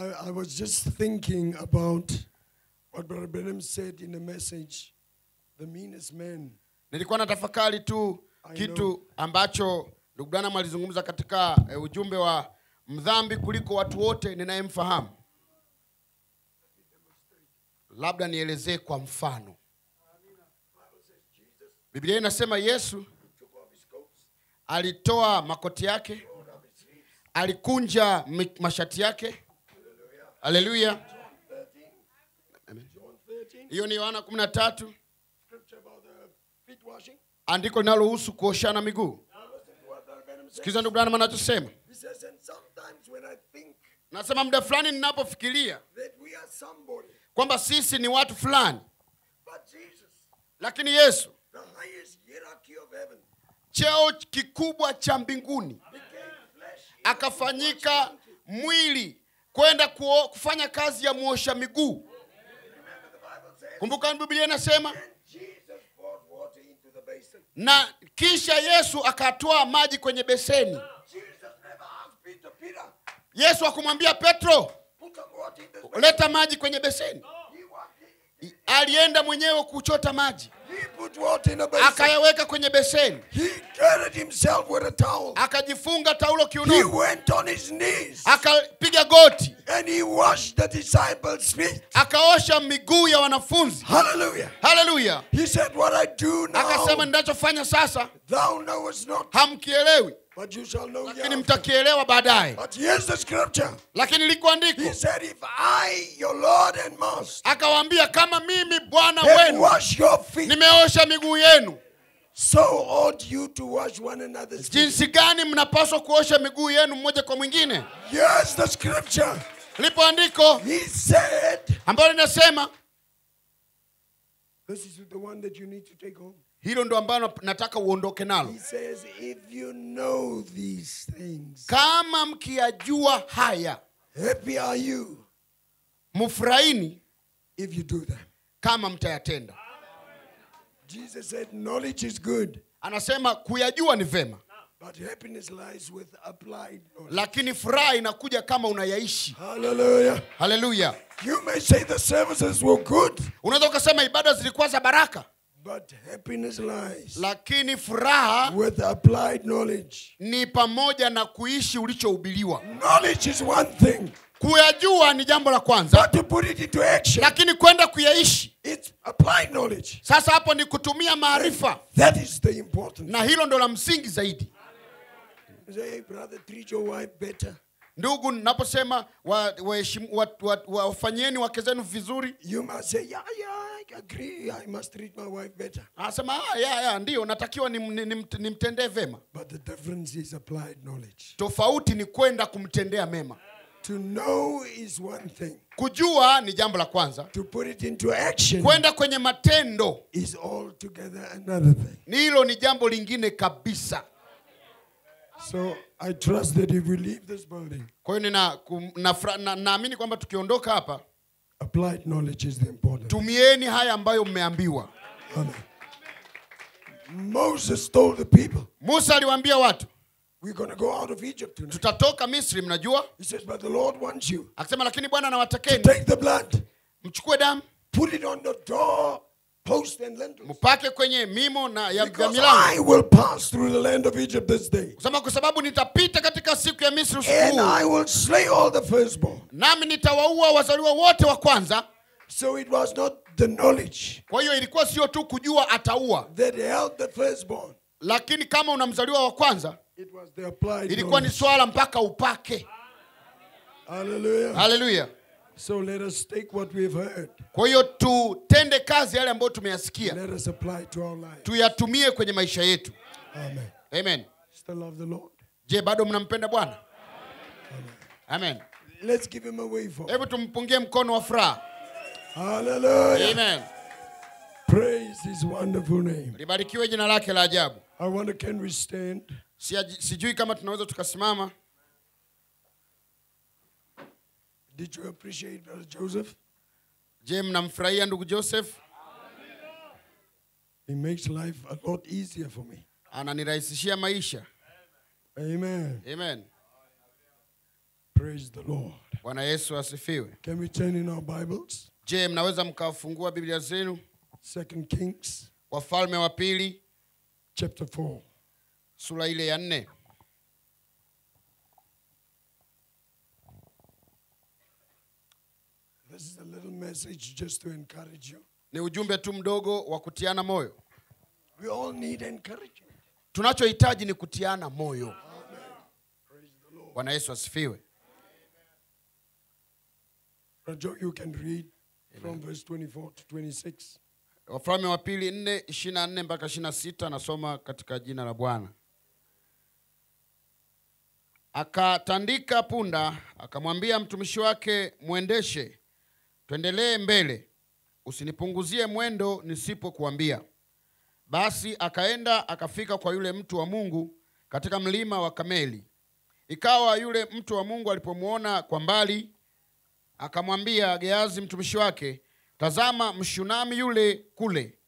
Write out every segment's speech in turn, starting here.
I, I was just thinking about what Brother Branham said in the message the meanest man. nilikuwa na tafakari tu kitu ambacho ndugu Branham alizungumza katika eh, ujumbe wa mdhambi kuliko watu wote ninayemfahamu. Labda nielezee kwa mfano. Biblia inasema yesu alitoa makoti yake alikunja mashati yake haleluya John 13, hiyo ni yohana kumi na tatu. Andiko linalohusu kuoshana miguu. Sikiza ndugu Branham anachosema. Nasema muda fulani ninapofikiria kwamba sisi ni watu fulani. Lakini yesu cheo kikubwa cha mbinguni akafanyika mwili kwenda kufanya kazi ya mwosha miguu. Kumbuka biblia inasema na kisha yesu akatoa maji kwenye beseni. Yesu akumwambia petro leta maji kwenye beseni. Alienda mwenyewe kuchota maji akayaweka kwenye beseni. Akajifunga taulo kiunoni. akapiga goti. Akaosha miguu ya wanafunzi. Haleluya akasema ninachofanya sasa hamkielewi but you shall know lakini mtakielewa baadaye But here's the scripture. lakini likuandiko. He said, If I, your Lord and Master, akawaambia kama mimi bwana wenu your feet, nimeosha miguu yenu so ought you to wash one another's feet. jinsi gani mnapaswa kuosha miguu yenu mmoja kwa mwingine Here's the scripture. lipo andiko He said, ambalo linasema This is the one that you need to take home. Hilo ndo ambalo nataka uondoke nalo. He says, If you know these things, kama mkiyajua haya happy are you. mfurahini if you do them. kama mtayatenda. Jesus said, Knowledge is good, anasema kuyajua ni vema but happiness lies with applied knowledge. lakini furaha inakuja kama unayaishi. Hallelujah. haleluya You may say the services were good, unaweza ukasema ibada zilikuwa za baraka but happiness lies lakini furaha with applied knowledge. ni pamoja na kuishi ulichohubiliwa Knowledge is one thing, kuyajua ni jambo la kwanza but to put it into action, lakini kwenda kuyaishi it's applied knowledge. sasa hapo ni kutumia maarifa That is the important. na hilo ndo la msingi zaidi say, brother, treat your wife better. Ndugu naposema wafanyeni wa, wa, wa, wafanyieni wake zenu vizuri You must say, yeah, yeah, I agree. I must treat my wife better. anasema "Ah, yeah, ndio natakiwa nimtendee nim, nim, nimtendee vema But the difference is applied knowledge. tofauti ni kwenda kumtendea mema To know is one thing. kujua ni jambo la kwanza To put it into action kwenda kwenye matendo is altogether another thing. ni hilo ni jambo lingine kabisa So I trust that if we leave this building, kwa hiyo kwamba tukiondoka hapa applied knowledge is the important. tumieni haya ambayo mmeambiwa Amen. Moses told the people, musa aliwaambia watu We're going to go out of Egypt tonight. tutatoka misri mnajua He says, But the Lord wants you akasema lakini bwana anawatakeni take the blood, mchukue damu put it on the door, post, and lintels. mpake kwenye mimo na ya, Because milango I will pass through the land of Egypt this day. kusema kwa sababu nitapita katika siku ya misri usiku And I will slay all the firstborn. nami nitawaua wazaliwa wote wa kwanza So it was not the knowledge kwa hiyo ilikuwa sio tu kujua ataua that held the firstborn, lakini kama una mzaliwa wa kwanza it was the applied ilikuwa ni swala mpaka upake Hallelujah. haleluya So let us take what we've heard, kwa hiyo tutende kazi yale ambayo tumeyasikia let us apply to our lives. tuyatumie kwenye maisha yetu Amen. amen Still love the Lord. je bado mnampenda bwana amen Let's give him a wave for. hebu tumpungie mkono wa furaha Hallelujah. amen Praise his wonderful name. libarikiwe jina lake la ajabu I wonder, can we stand? Sijui kama tunaweza tukasimama Did you appreciate Brother Joseph? Je mnamfurahia ndugu Joseph? He makes life a lot easier for me. Ananiraisishia maisha. Amen. Amen. Praise the Lord. Bwana Yesu asifiwe. Can we turn in our Bibles? Je, mnaweza mkafungua Biblia zenu? Second Kings. Wafalme wa pili. Chapter 4. Sura ile ya 4. Message just to encourage you. ni ujumbe tu mdogo wa kutiana moyo We all need encouragement. tunachohitaji ni kutiana moyo bwana yesu asifiwe you can read from verse 24 to 26. wafalme wa pili nne ishiri na nne mpaka ishiri na sita nasoma katika jina la bwana akatandika punda akamwambia mtumishi wake mwendeshe twendelee mbele. Usinipunguzie mwendo nisipokuambia. Basi akaenda akafika kwa yule mtu wa mungu katika mlima wa kameli. Ikawa yule mtu wa mungu alipomwona kwa mbali akamwambia geazi mtumishi wake tazama mshunami yule kule.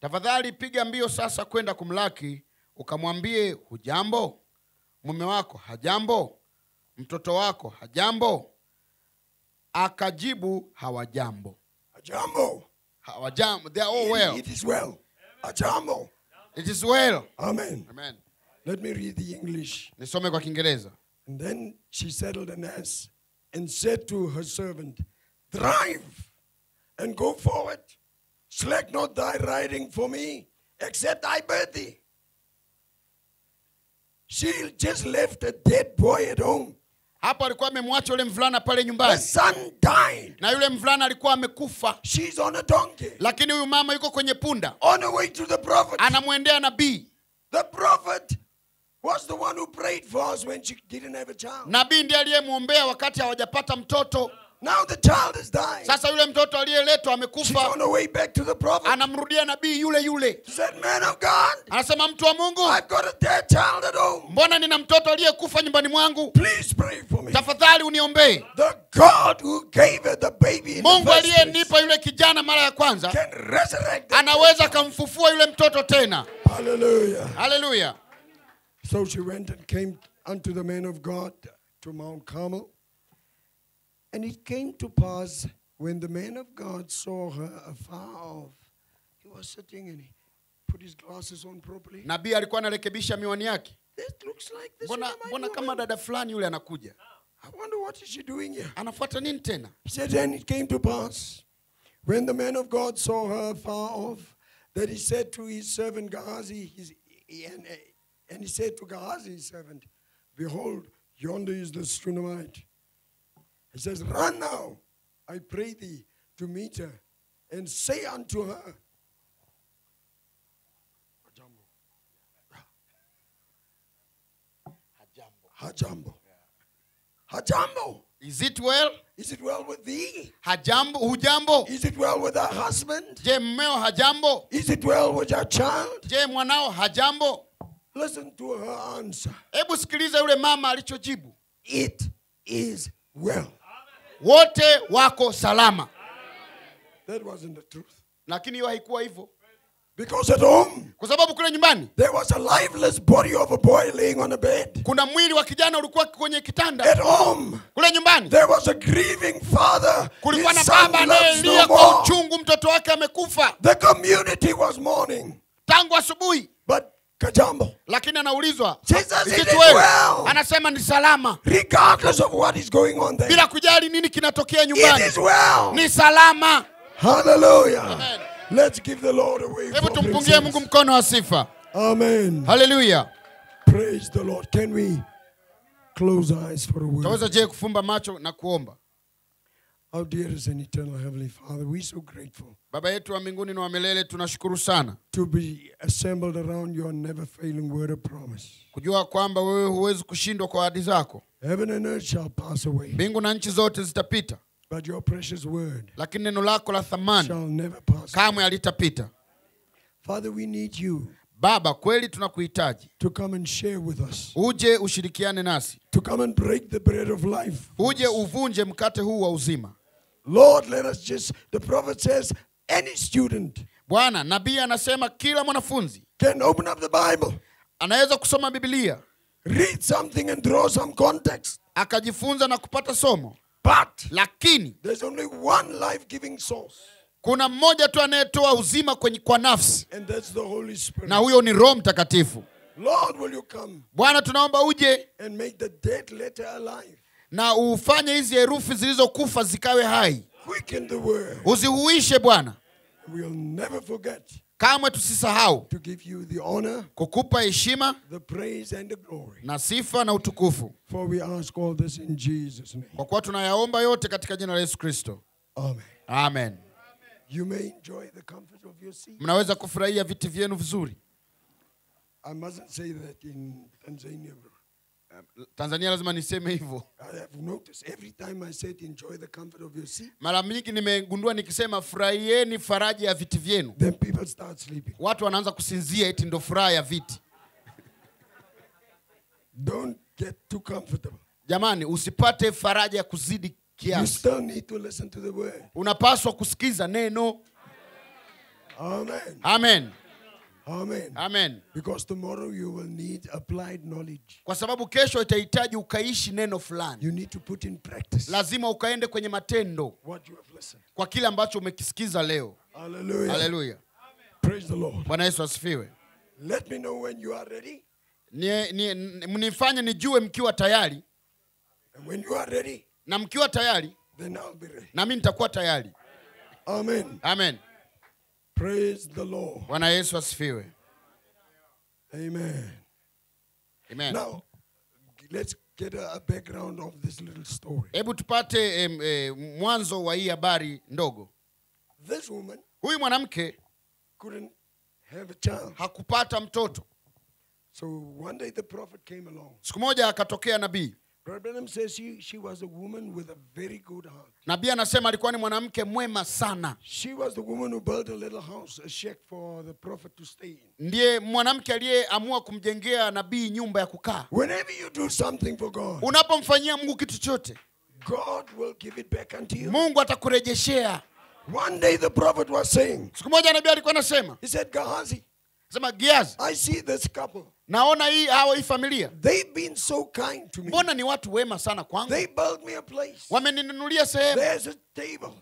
Tafadhali piga mbio sasa kwenda kumlaki ukamwambie hujambo? Mume wako hajambo? Mtoto wako hajambo akajibu hawajambo Ajambo. hawajambo they are all well It is well. Ajambo. it is well Amen. amen Let me read the English. nisome kwa kiingereza And then she saddled an ass and said to her servant, Drive and go forward. Slack not thy riding for me, except I bid thee. She just left a dead boy at home. Hapo alikuwa amemwacha yule mvulana pale nyumbani son died. na yule mvulana alikuwa amekufa She's on a donkey, lakini huyu mama yuko kwenye punda on her way to the prophet. anamwendea nabii The prophet was the one who prayed for us when she didn't have a child. nabii ndiye aliyemwombea wakati hawajapata mtoto Now the child is dying. sasa yule mtoto aliyeletwa She's amekufa on her way back to the prophet. anamrudia nabii yule yule said, Man of God, anasema mtu wa mungu I've got a dead child at home. mbona nina mtoto aliyekufa nyumbani mwangu Please pray for me. tafadhali uniombee The God who gave her the baby in mungu aliyenipa yule kijana mara ya kwanza can resurrect anaweza akamfufua yule mtoto tena Hallelujah. Hallelujah. So she went and came unto the man of God to Mount Carmel. And it came to pass when the man of God saw her afar off, he was sitting and he put his glasses on properly. nabii alikuwa anarekebisha miwani yake This looks like this. mbona, mbona kama dada fulani yule anakuja I wonder what is she doing here. anafuata nini tena He said, And it came to pass, when the man of God saw her afar off, that he said to his servant Gehazi, his, and, and he said to Gehazi, his servant, Behold, yonder is the Shunammite. He says, Run now, I pray thee, to meet her, and say unto her, Hajambo. Hajambo. is it well Is it well with thee? hajambo hujambo Is it well with her husband? je mmeo hajambo Is it well with your child? je mwanao hajambo Listen to her answer. hebu sikiliza yule mama alichojibu It is well. Wote wako salama That wasn't the truth. lakini hiyo haikuwa hivyo Because at home, kwa sababu kule nyumbani there was a lifeless body of a boy laying on a bed. kuna mwili wa kijana ulikuwa kwenye kitanda At home, kule nyumbani there was a grieving father. kulikuwa na baba anayelia no kwa uchungu mtoto wake amekufa The community was mourning. tangu asubuhi But Kajambo, lakini anaulizwa kitu well. anasema ni salama regardless of what is going on there, bila kujali nini kinatokea nyumbani well. ni salama Hallelujah. Let's give the Lord a hebu tumpungie mungu mkono wa sifa Amen. haleluya Praise the Lord. Can we close our eyes for a word? utaweza je kufumba macho na kuomba Our dearest and eternal Heavenly Father, we're so grateful baba yetu wa mbinguni na wa milele tunashukuru sana to be assembled around your never failing word of promise. kujua kwamba wewe huwezi kushindwa kwa ahadi zako Heaven and earth shall pass away, mbingu na nchi zote zitapita but your precious word lakini neno lako la thamani shall never pass. kamwe halitapita Father, we need you baba kweli tunakuhitaji to come and share with us, uje ushirikiane nasi to come and break the bread of life. uje uvunje mkate huu wa uzima Lord, let us just, the prophet says, any student bwana nabii anasema kila mwanafunzi can open up the Bible, anaweza kusoma Biblia, read something, and draw some context. akajifunza na kupata somo But lakini there's only one life giving source, kuna mmoja tu anayetoa uzima kwenye, kwa nafsi and that's the Holy Spirit. na huyo ni roho mtakatifu Lord, will you come bwana tunaomba uje and make the dead letter alive? Na ufanye hizi herufi zilizokufa zikawe hai uzihuishe bwana We'll never forget kamwe tusisahau to give you the honor, kukupa heshima the praise, and the glory. na sifa na utukufu For we ask all this in Jesus' name. kwa kuwa tunayaomba yote katika jina la yesu kristo Amen. amen You may enjoy the comfort of your seat. mnaweza kufurahia viti vyenu vizuri I mustn't say that in Tanzania. Tanzania lazima niseme hivyo I have noticed every time I said enjoy the comfort of your seat, mara mingi nimegundua nikisema furahieni faraja ya viti vyenu then people start sleeping. watu wanaanza kusinzia eti ndo furaha ya viti Don't get too comfortable. jamani usipate faraja ya kuzidi kiasi still need to listen to the word. unapaswa kusikiza neno Amen. amen Amen. amen Because tomorrow you will need applied knowledge. kwa sababu kesho itahitaji ukaishi neno fulani You need to put in practice lazima ukaende kwenye matendo what you have listened. kwa kile ambacho umekisikiza leo Hallelujah. haleluya Praise the Lord. bwana yesu asifiwe Let me know when you are ready. ni, ni, ni, mnifanye nijue mkiwa tayari And when you are ready, na mkiwa tayari then I'll be ready. na mimi nitakuwa tayari Amen. amen Praise the Lord. bwana yesu asifiwe Amen. amen Now, let's get a, background of this little story. hebu tupate em, eh, mwanzo wa hii habari ndogo This woman huyu mwanamke couldn't have a child. hakupata mtoto So one day the prophet came along. siku moja akatokea nabii says she, she was a woman with a very good heart. nabii anasema alikuwa ni mwanamke mwema sana She was the woman who built a little house, a shack for the prophet to stay in. ndiye mwanamke aliyeamua kumjengea nabii nyumba ya kukaa Whenever you do something for God, unapomfanyia mungu kitu chochote God will give it back unto you. mungu atakurejeshea One day the prophet was saying, siku moja nabii alikuwa anasema he said, Gehazi, sema giazi I see this couple. naona hii hawa hii familia. They've been so kind to me. mbona ni watu wema sana kwangu? They built me a place. wameninunulia sehemu. There's a table.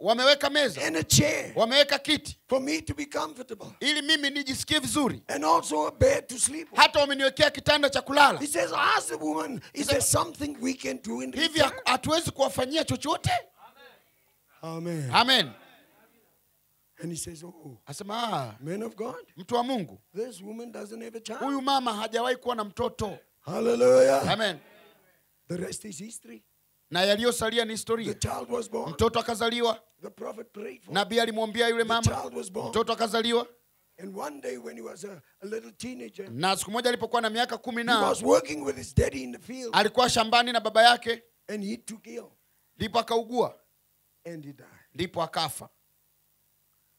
Wameweka meza. And a chair. Wameweka kiti. For me to be comfortable. Ili mimi nijisikie vizuri. And also a bed to sleep on. hata wameniwekea kitanda cha kulala. He says, ask the woman, is there something we can do in hivi return? hatuwezi kuwafanyia chochote? Amen. amen And he says, oh, asema ah, man of God, mtu wa mungu this woman doesn't have a child. huyu mama hajawahi kuwa na mtoto Hallelujah. amen The rest is history. na yaliyosalia ni The child was born. mtoto akazaliwa The prophet prayed for nabii alimwombea yule The mama child was born. mtoto akazaliwa And one day when he was a, a little teenager, na siku moja alipokuwa na miaka kumi he na was working with his daddy in the field alikuwa shambani na baba yake and he took ill ndipo akaugua and he died. ndipo akafa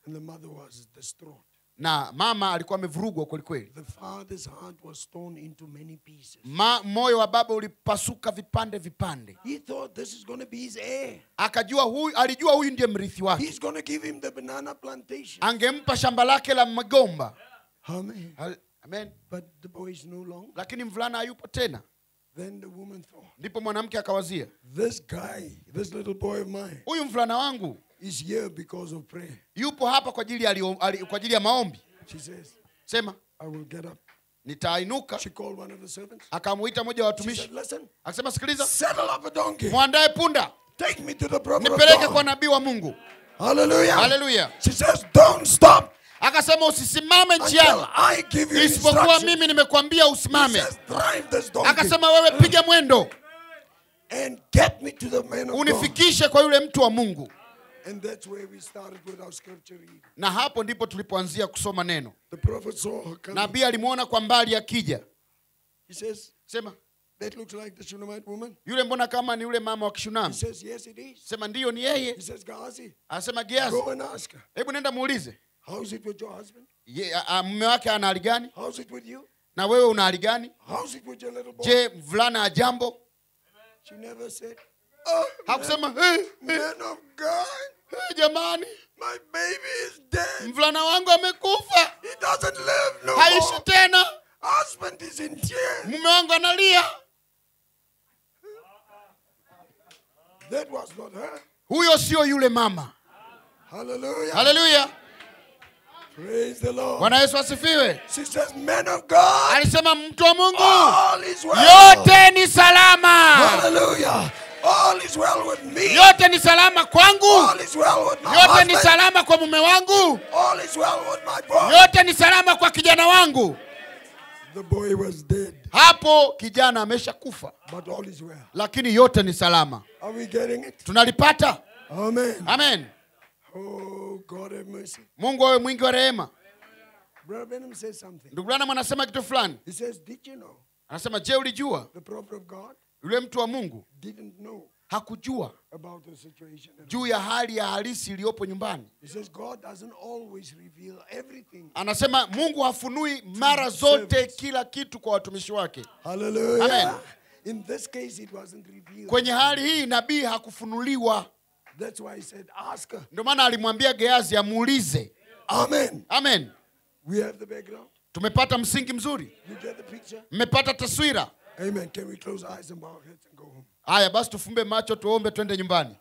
And the mother was distraught. na mama alikuwa amevurugwa kwelikweli The father's heart was torn into many pieces. Ma, moyo wa baba ulipasuka vipande vipande He thought this is going to be his heir. akajua huyu alijua huyu ndiye mrithi wake He's going to give him the banana plantation. angempa shamba lake la magomba Amen. Amen But the boy is no longer. lakini mvulana hayupo tena Then the woman thought, ndipo mwanamke akawazia this guy, this little boy of mine, huyu mvulana wangu is here because of prayer. yupo hapa kwa ajili, ya, kwa ajili ya maombi She says, sema I will get up. nitainuka She called one of the servants. akamuita mmoja wa watumishi akasema sikiliza settle up a donkey. mwandae punda Take me to the prophet of nipeleke kwa nabii wa mungu Hallelujah. haleluya Akasema usisimame njiani. Isipokuwa mimi nimekwambia usimame. Akasema wewe piga mwendo. And get me to the man of God. unifikishe kwa yule mtu wa mungu. And that's where we started with our scripture reading. na hapo ndipo tulipoanzia kusoma neno. Nabii alimwona kwa mbali akija. He sema. That looks like the Shunammite woman. yule mbona kama ni yule mama wa He kishunami says, yes, it is. sema ndiyo ni yeye. He says, Gazi, anasema giasi go and ask her, hebu nenda muulize how's it with your husband? Yeah, mume wake ana hali gani How's it with you? na wewe una hali gani How's it with your little boy? je mvulana ajambo She never said, oh, hakusema hey, hey, man of God, hey, jamani my baby is dead. mvulana wangu amekufa He doesn't live no haishi more. tena Husband is in tears. mume wangu analia That was not her. huyo sio yule mama Hallelujah. haleluya Praise the Lord. bwana yesu asifiwe She says, Men of God, alisema mtu wa mungu all is well. yote ni salama Hallelujah. All is well with me. yote ni salama kwangu All is well with my yote ni salama kwa mume wangu All is well with my boy. yote ni salama kwa kijana wangu The boy was dead, hapo kijana ameshakufa but all is well. lakini yote ni salama Are we getting it? tunalipata Amen. amen Oh. Mungu awe mwingi wa rehema ndugu branham anasema kitu fulani He says, Did you know anasema je ulijua the prophet of God yule mtu wa mungu didn't know hakujua about the situation? juu ya hali ya halisi iliyopo nyumbani He says, God doesn't always reveal everything. anasema mungu hafunui mara zote kila kitu kwa watumishi wake Hallelujah. Amen. In this case, it wasn't revealed. kwenye hali hii nabii hakufunuliwa That's why he said, Ask her. ndio maana alimwambia geazi amuulize Amen. amen We have the background. tumepata msingi mzuri You get the picture? mmepata taswira Amen. Can we close our eyes and bow our heads and go home? haya basi tufumbe macho tuombe twende nyumbani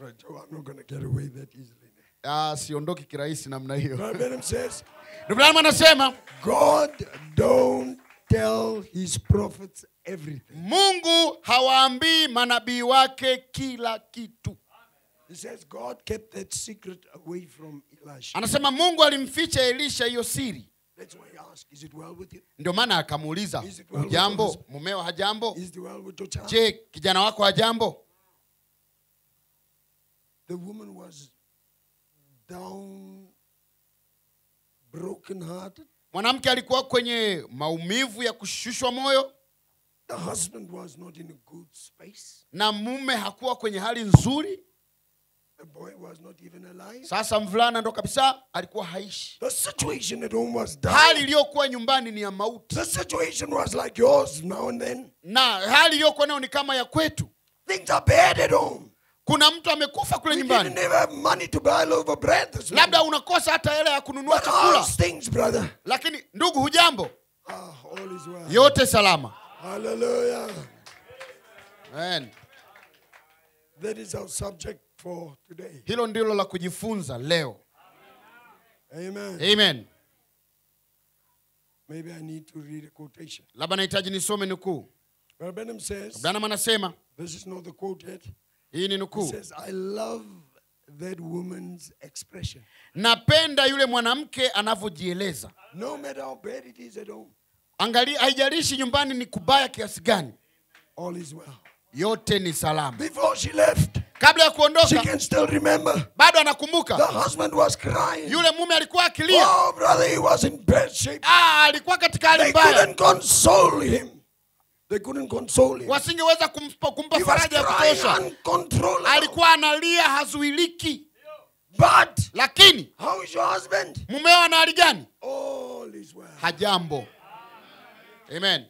Right, Joe, I'm not going to get away that easily. Ah, siondoki kirahisi namna hiyo Ndugu Branham anasema God don't tell his prophets everything. mungu hawaambii manabii wake kila kitu He says God kept that secret away from Elisha. anasema mungu alimficha elisha hiyo siri That's why he asked, Is it well with you? ndio maana akamuuliza well with mumeo hajambo Is it well with your child? je kijana wako hajambo The woman was down, broken hearted. Mwanamke alikuwa kwenye maumivu ya kushushwa moyo The husband was not in a good space. na mume hakuwa kwenye hali nzuri The boy was not even alive. sasa mvulana ndo kabisa alikuwa haishi The situation at home was hali iliyokuwa nyumbani ni ya mauti The situation was like yours now and then. na hali iliyokuwa nayo ni kama ya kwetu Things are bad at home. Kuna mtu amekufa kule nyumbani labda unakosa hata hela ya kununua chakula things, brother. lakini ndugu hujambo Ah, well. yote salama Hallelujah. Amen. That is our subject for today. hilo ndilo la kujifunza leo Amen. amen Maybe I need to read a quotation. labda nahitaji nisome nukuu anasema this is not the quote yet. Hii ni He nukuu says, I love that woman's expression. napenda yule mwanamke anavyojieleza No matter how bad it is at home, angalia haijalishi nyumbani ni kubaya kiasi gani all is well. yote ni salama Before she left, kabla ya kuondoka she can still remember bado the anakumbuka husband was crying. yule mume alikuwa akilia Oh, brother, he was in bad shape. ah, alikuwa katika hali They mbaya couldn't console him. They couldn't console him. wasingeweza kumpa, kumpa faraja ya kutosha alikuwa analia hazuiliki But lakini how is your husband? mumeo ana hali gani All is well. hajambo amen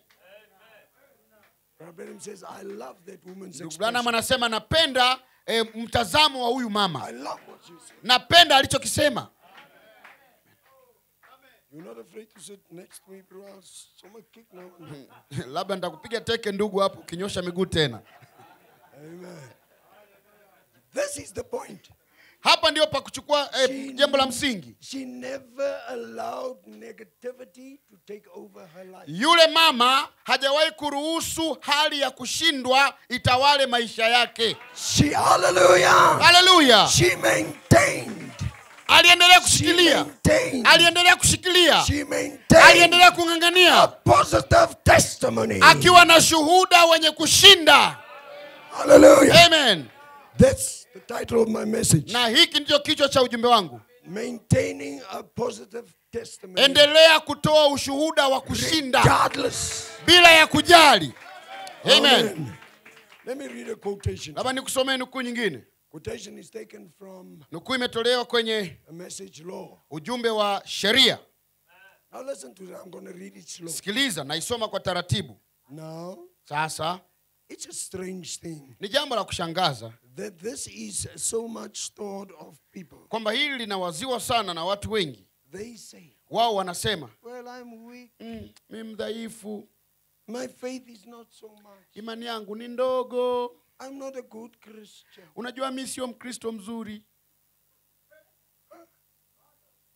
Amen. Says, I love that woman's expression. anasema napenda eh, mtazamo wa huyu mama I love what said. napenda alichokisema You're not afraid to sit next to me, bro. I'll so much kick now. labda nitakupiga teke ndugu hapo ukinyosha miguu tena Amen. This is the point. hapa ndio pa kuchukua eh, jambo la msingi She never allowed negativity to take over her life. yule mama hajawahi kuruhusu hali ya kushindwa itawale maisha yake She, hallelujah. Hallelujah. She maintained. Aliendelea kushikilia. aliendelea kushikilia. Aliendelea kung'ang'ania. akiwa na shuhuda wenye kushinda. Hallelujah. amen. That's the title of my message. na hiki ndicho kichwa cha ujumbe wangu. Maintaining a positive testimony. endelea kutoa ushuhuda wa kushinda. Regardless. bila ya kujali. Amen. Let me read a quotation. labda nikusomee nukuu nyingine Quotation is taken from nukuu imetolewa kwenye a message law. ujumbe wa sheria Now listen to that. I'm going to read it slow. sikiliza naisoma kwa taratibu Now, sasa it's a strange thing ni jambo la kushangaza that this is so much thought of people. kwamba hili linawaziwa sana na watu wengi They say, wao wanasema Well, I'm weak. mm, mi mdhaifu My faith is not so much. imani yangu ni ndogo I'm not a good Christian. unajua mimi sio mkristo mzuri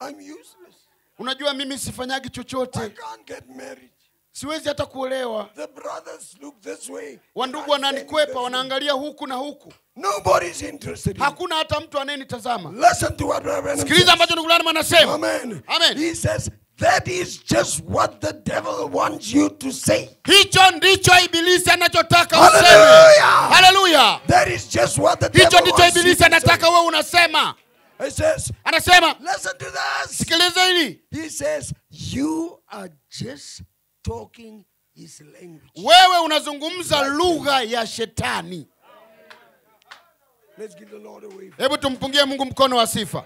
I'm useless. unajua mimi sifanyagi chochote. I can't get married. siwezi hata kuolewa The brothers look this way. wandugu wananikwepa wanaangalia huku na huku Nobody's interested hakuna hata mtu anayenitazama Listen to what Reverend sikiliza ambacho ndugu Branham anasema Amen. Amen. He says that is just what the devil wants you to say. hicho ndicho ibilisi anachotaka Hallelujah. useme Hallelujah. That is just what the hicho devil ndicho wants you ibilisi to anataka say. wewe unasema He says, anasema listen to this. sikiliza hili He says, you are just talking his language. wewe unazungumza lugha ya shetani Let's give the Lord a wave. hebu tumpungie mungu mkono wa sifa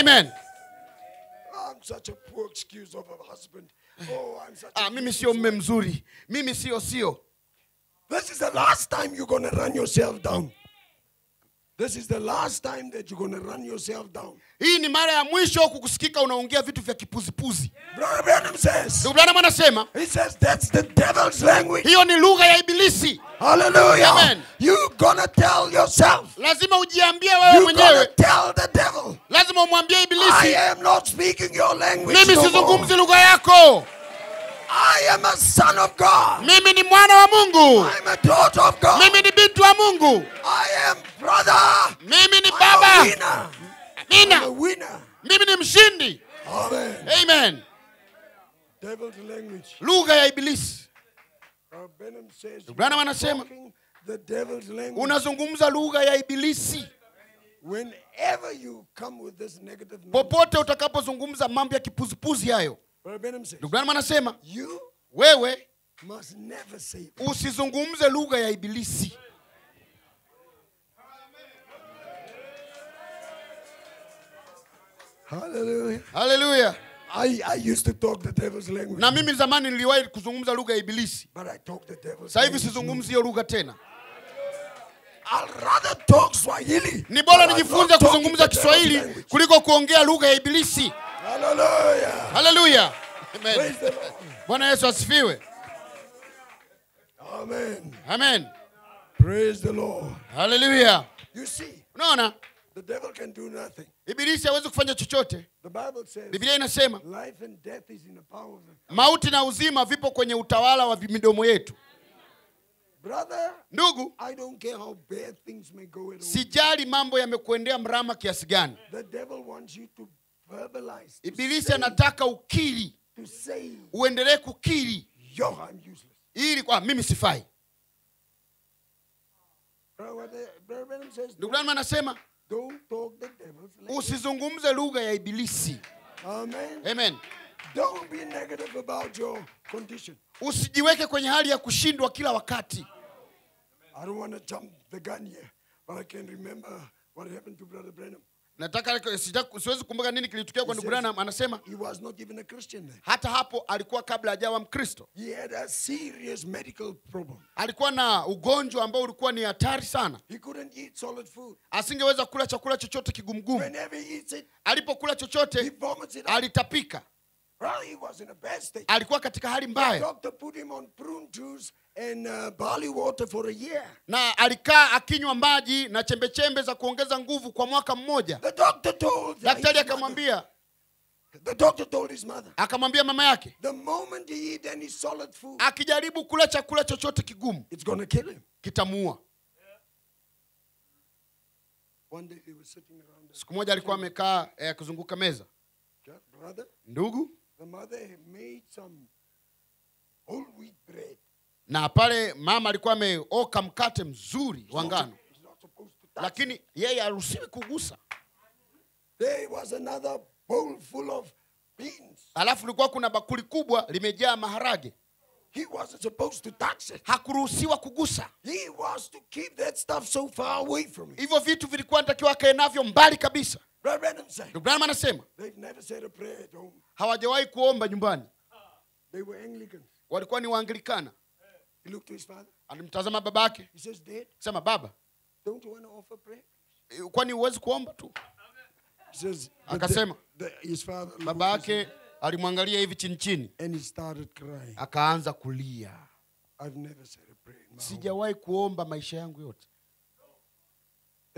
amen such a poor excuse of a husband. Oh, I'm such ah, a mimi sio mme mzuri mimi sio sio This is the last time you're going to run yourself down. This is the last time that you're going to run yourself down. hii ni mara ya mwisho kukusikika unaongea vitu vya kipuzipuzi Brother Branham says, Branham anasema he says that's the devil's language. hiyo ni lugha ya ibilisi Hallelujah. Amen. You're going to tell yourself. lazima ujiambie wewe You're going to tell the devil, lazima umwambie ibilisi. I am not speaking your language. mimi sizungumzi lugha yako I am a son of God. mimi ni mwana wa mungu I am a daughter of God. mimi ni binti wa mungu I am brother. mimi ni I'm a baba Nina. I'm a winner. mimi ni mshindi Amen. amen Devil's language. lugha ya ibilisi Branham anasema, the devil's language. unazungumza lugha ya ibilisi Whenever you come with this negative popote utakapozungumza mambo ya kipuzipuzi hayo ndugu Branham anasema wewe must never say that. usizungumze lugha ya ibilisi Hallelujah. I, I used to talk the devil's language, na mimi zamani niliwahi kuzungumza lugha ya ibilisi but I talk the devil's sasa hivi sizungumzi hiyo lugha tena I'll rather talk Swahili. ni bora nijifunze kuzungumza kiswahili kuliko kuongea lugha ya ibilisi. Haleluya bwana yesu asifiwe. Amen. amen. Praise the Lord. haleluya You see, unaona? the devil can do nothing. ibilisi hawezi kufanya chochote. The Bible says biblia inasema life and death is in the power of the mauti na uzima vipo kwenye utawala wa midomo yetu. Brother. ndugu I don't care how bad things may go at all. sijali mambo yamekuendea mrama kiasi gani. The devil wants you to ibilisi anataka ukiri. uendelee kukiri. ili kwa mimi sifai. Ndugu Branham anasema usizungumze lugha ya ibilisi. Amen. amen. Don't be negative about your condition. usijiweke kwenye hali ya kushindwa kila wakati. I don't want to jump the gun here, but I can remember what happened to Brother Branham. Nataka siwezi kukumbuka nini kilitukia kwa ndugu Branham anasema He was not even a Christian then. hata hapo alikuwa kabla hajawa mkristo He had a serious medical problem. alikuwa na ugonjwa ambao ulikuwa ni hatari sana He couldn't eat solid food. asingeweza kula chakula chochote kigumgumu. Whenever he eats it, alipokula he chochote vomits it out. alitapika he was in a bad state. alikuwa katika hali The mbaya. Doctor put him on prune juice and uh, barley water for a year. na alikaa akinywa maji na chembechembe za kuongeza nguvu kwa mwaka mmoja. The doctor told daktari akamwambia. The doctor told his mother, akamwambia mama yake. The moment he eat any solid food, akijaribu kula chakula chochote kigumu it's to kill him. kitamuua. One day he was sitting around siku moja alikuwa amekaa eh, kuzunguka meza. Brother. ndugu The mother had made some whole wheat bread. na pale mama alikuwa ameoka mkate mzuri wa ngano lakini yeye haruhusiwi kugusa There was another bowl full of beans. alafu kulikuwa kuna bakuli kubwa limejaa maharage He wasn't supposed to touch it. hakuruhusiwa kugusa He was to keep that stuff so far away from him. hivyo vitu vilikuwa natakiwa akae navyo mbali kabisa Ndugu Branham anasema they've never said a prayer at home. hawajawahi kuomba nyumbani They were Anglicans. walikuwa ni waanglikana He looked to his father. alimtazama babake He sema baba don't you want to offer prayer? eh, kwani huwezi kuomba tu He says, Akasema. baba yake alimwangalia hivi chini chini akaanza kulia sijawahi kuomba maisha yangu yote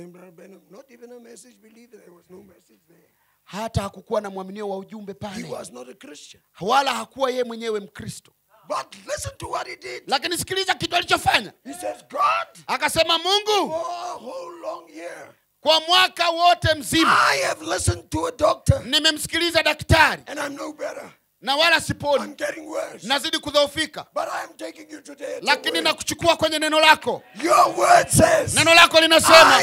Branham, not even a message believer. There was no message there. hata hakukuwa na mwaminio wa ujumbe He pale was not a Christian. wala hakuwa yeye mwenyewe mkristo But listen to what he did. lakini sikiliza kitu alichofanya He says, God, akasema mungu for a whole long year, kwa mwaka wote mzima I have listened to a doctor nimemsikiliza daktari and I'm no better. Na wala siponi. Nazidi kudhoofika. Lakini nakuchukua kwenye neno lako. Says, neno lako linasema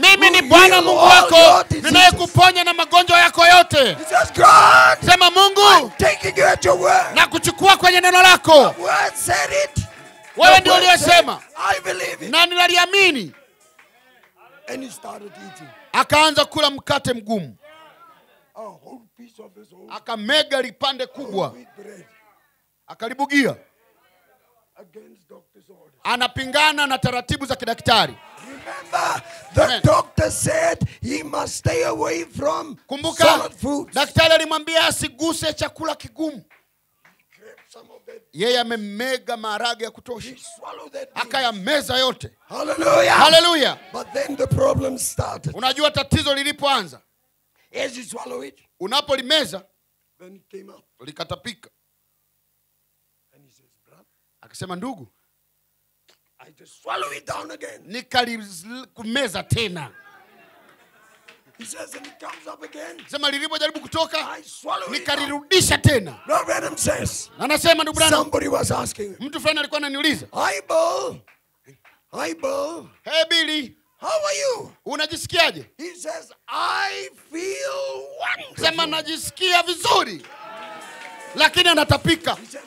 mimi ni bwana mungu wako ninayekuponya na magonjwa yako yote. Sema mungu taking you at your word. na kuchukua kwenye neno lako. Wewe ndio it. na ninaliamini. Akaanza kula mkate mgumu. A akamega lipande kubwa. Akalibugia. Anapingana na taratibu za kidaktari. Remember, the Amen. doctor said he must stay away from kumbuka solid foods. daktari alimwambia asiguse chakula kigumu. Yeye amemega maharage ya kutosha. Akayameza yote. Haleluya the unajua tatizo lilipoanza Unapolimeza likatapika. Akasema ndugu I just swallow it down again. nikalikumeza tena. He says, and it comes up again. sema lilipojaribu kutoka nikalirudisha tena. anasema ndugu Branham, mtu fulani alikuwa ananiuliza hey bili How are you? unajisikiaje He says, I feel wonderful. sema najisikia vizuri lakini anatapika says,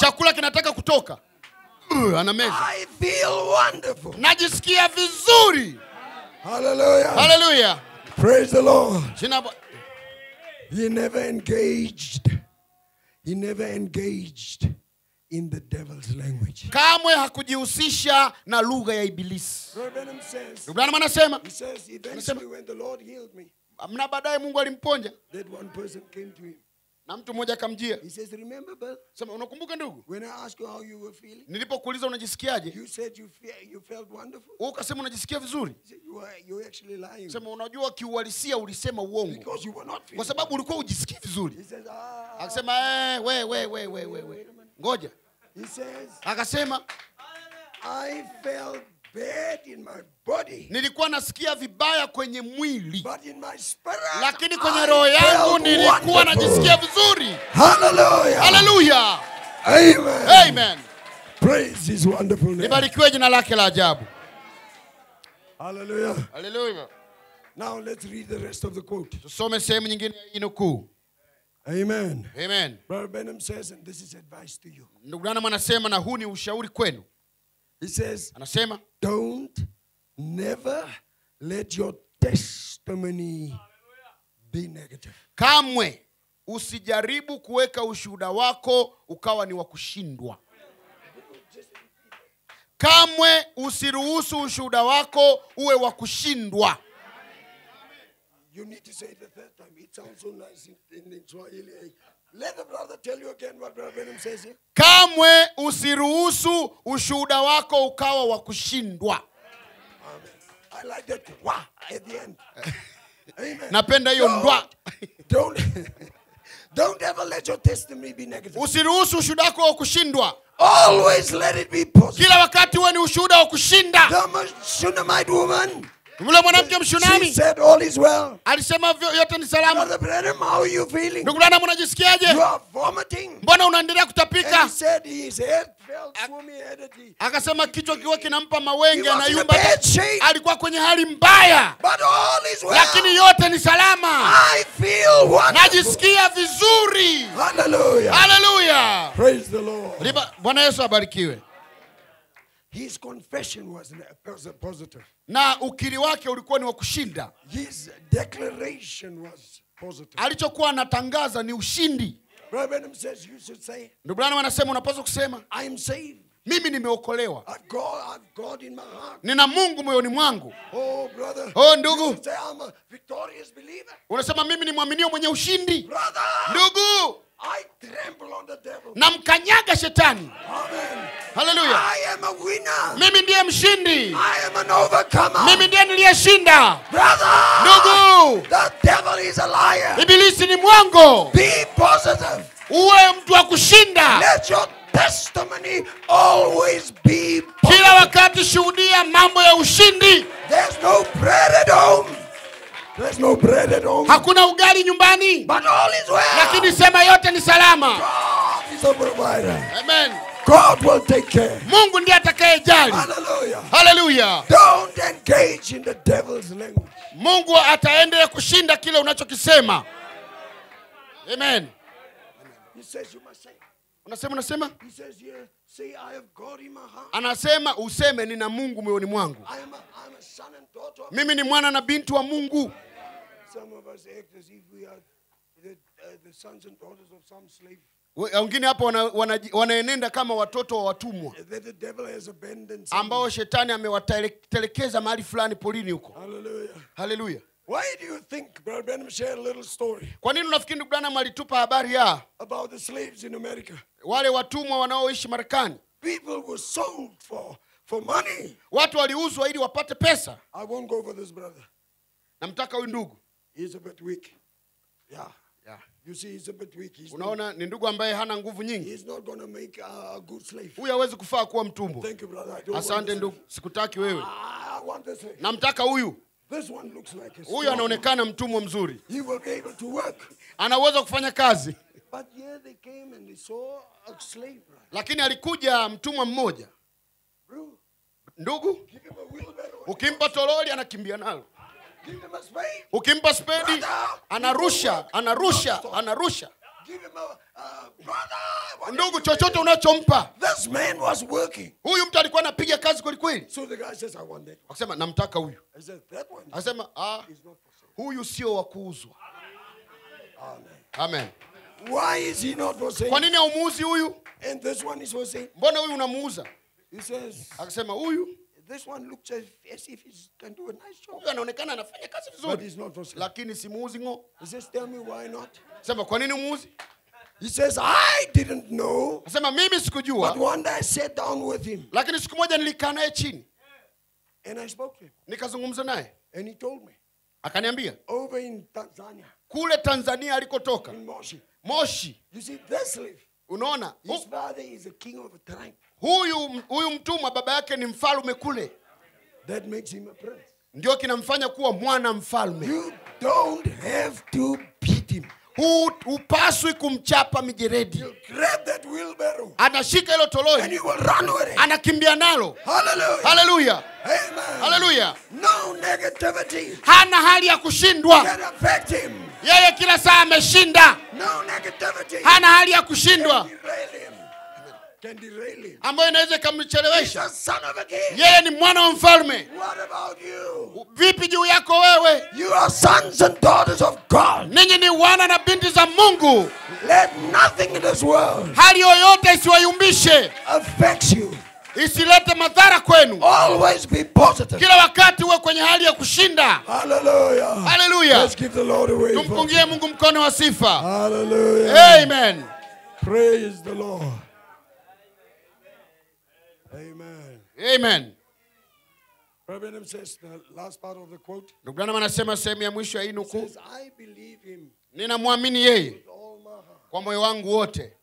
chakula kinataka kutoka uh, anameza I feel wonderful. najisikia vizuri Hallelujah. Hallelujah. Praise the Lord. Jina He never engaged. He never engaged in the devil's language. kamwe hakujihusisha na lugha ya ibilisi Ndugu Branham anasema he when the Lord healed me, mna baadaye mungu alimponja that one person came to him. na mtu mmoja akamjia He says, remember, Bill, sema unakumbuka ndugu when I asked you how you were feeling, nilipokuuliza unajisikiaje you said you, fe- you felt wonderful. wewe ukasema unajisikia vizuri He you are, you're actually lying. sema unajua kiuhalisia ulisema uongo Because you were not feeling kwa sababu ulikuwa ujisikii vizuri He says, ah. akasema eh, we, we, we, we. ngoja He says, akasema I felt bad in my body, nilikuwa nasikia vibaya kwenye mwili but in my spirit, lakini kwenye roho yangu nilikuwa najisikia vizuri Hallelujah. Hallelujah. Amen. amen Praise his wonderful name. libarikiwe jina lake la ajabu Hallelujah. Hallelujah. Now let's read the rest of the quote. tusome sehemu nyingine ya hii nukuu Amen. amen Brother Benham says, and this is advice to you. ndugu branham anasema na huu ni ushauri kwenu He says, anasema don't never let your testimony be negative. kamwe usijaribu kuweka ushuhuda wako ukawa ni wa kushindwa kamwe usiruhusu ushuhuda wako uwe wa kushindwa You need to say it the third time. It sounds so nice in, in Swahili. Let the brother tell you again what Brother Benham says here. kamwe usiruhusu ushuhuda wako ukawa wa kushindwa Amen. I like that wah at the end. Amen. napenda hiyo ndwa Don't, don't ever let your testimony be negative. usiruhusu ushuhuda wako wa kushindwa Always let it be positive. kila wakati huwe ni ushuhuda wa kushinda The Shunammite woman, yule mwanamke mshunami said, All is well. alisema yote ni salama Brother Branham, how are you feeling? ndugu branham unajisikiaje You are vomiting. mbona unaendelea And he kutapika said his head felt swimmy headed. akasema kichwa kiwa kinampa mawenge was in a anayumba bad shape. alikuwa kwenye hali mbaya But all is well. lakini yote ni salama I feel wonderful. najisikia vizuri Hallelujah. haleluya Praise the Lord. Liba- bwana yesu abarikiwe His confession was positive. na ukiri wake ulikuwa ni wa kushinda His declaration was positive. alichokuwa anatangaza ni ushindi Brother Branham says you should say, ndugu branham anasema unapaswa kusema I am saved. mimi nimeokolewa I've God, I've God in my heart. nina mungu moyoni mwangu Oh, brother. Oh, ndugu. Say I'm a victorious believer. unasema mimi ni mwaminio mwenye ushindi Brother, ndugu I tremble on the devil. namkanyaga shetani. Haleluya mimi ndiye mshindi. Mimi ndiye niliyeshinda. Brother, ndugu. the devil is a liar. ibilisi ni mwongo. Uwe mtu wa kushinda. Testimony always be kila wakati shuhudia mambo ya ushindi. There's no prayer at home. There's no bread at home. hakuna ugali nyumbani But all is well. lakini sema yote ni salama God is a provider. amen God will take care. mungu ndiye atakayejali Hallelujah. Hallelujah. Don't engage in the devil's language. mungu ataendelea kushinda kile unachokisema amen He says you must say. unasema unasema He says yeah. say I have God in my heart. anasema useme nina mungu moyoni mwangu I am a, I'm a son and daughter. mimi ni mwana na binti wa mungu Some of us act as if we are the, uh, the sons and daughters of some slave. Wengine hapa wana, wana, wanaenenda kama watoto wa watumwa That the devil has abandoned. some. ambao shetani amewatelekeza mahali fulani polini huko Hallelujah. haleluya Why do you think, Brother Branham shared a little story kwa nini unafikiri ndugu branham alitupa habari ya about the slaves in America? wale watumwa wanaoishi marekani People were sold for, for money. watu waliuzwa ili wapate pesa I won't go for this brother. namtaka huyu ndugu Bit weak. Yeah. Yeah. You see, he's a bit weak. He's, unaona ni ndugu ambaye hana nguvu nyingi he's not gonna make a, good slave. huyu hawezi kufaa kuwa mtumwa Thank you, brother. I don't asante ndugu sikutaki wewe I want this slave. namtaka huyu This one looks like a huyu strong anaonekana mtumwa mzuri He will be able to work. ana uwezo kufanya kazi But here they came and they saw a slave. Lakini alikuja mtumwa mmoja Bro, ndugu ukimpa toroli anakimbia nalo Give him a spade. ukimpa spedi anarusha anarusha anarusha. Uh, ndugu chochote unachompa. This man was working. huyu mtu alikuwa anapiga kazi kwelikweli So the guy says, I want that. one." akasema namtaka huyu. I said, that one akasema ah, huyu sio wa kuuzwa. Amen. kwa nini aumuuzi huyu? Mbona huyu unamuuza? Akasema huyu this one looks as, if he can do a nice job. huyu anaonekana anafanya kazi But vizuri he's not for sale. lakini simuuzi ng'o He says, tell me why not? sema kwa nini muuzi? He says, I didn't know. mimi But sikujua one day I sat down with him lakini siku moja nilikaa naye chini and I spoke to him. nikazungumza naye And he told me, akaniambia over in Tanzania, kule tanzania alikotoka in Moshi, moshi you see, this leaf, unaona his hu- father is a king of a tribe. Huyu huyu mtumwa baba yake ni mfalme kule. That makes him a prince. ndio kinamfanya kuwa mwana mfalme You don't have to beat him. Hu- hupaswi kumchapa mijeredi. Anashika hilo toloi anakimbia nalo. Haleluya haleluya hana hali ya kushindwa. yeye kila saa ameshinda. No hana hali ya kushindwa derail him. Can derail him. Ambayo inaweza ikamchelewesha. Yeye ni mwana wa mfalme. What about you? vipi juu yako wewe? You are sons and daughters of God. ninyi ni wana na binti za mungu. Let nothing in this world hali yoyote isiwayumbishe. isilete madhara kwenu. Always be positive. kila wakati uwe kwenye hali ya kushinda. Haleluya tumpungie mungu mkono wa sifa. Hallelujah. amen. Praise the Lord. Amen. amen Brother Branham says the last part of the quote. Ndugu branham anasema sehemu ya mwisho ya hii nukuu. Says, I believe him ninamwamini yeye kwa moyo wangu wote.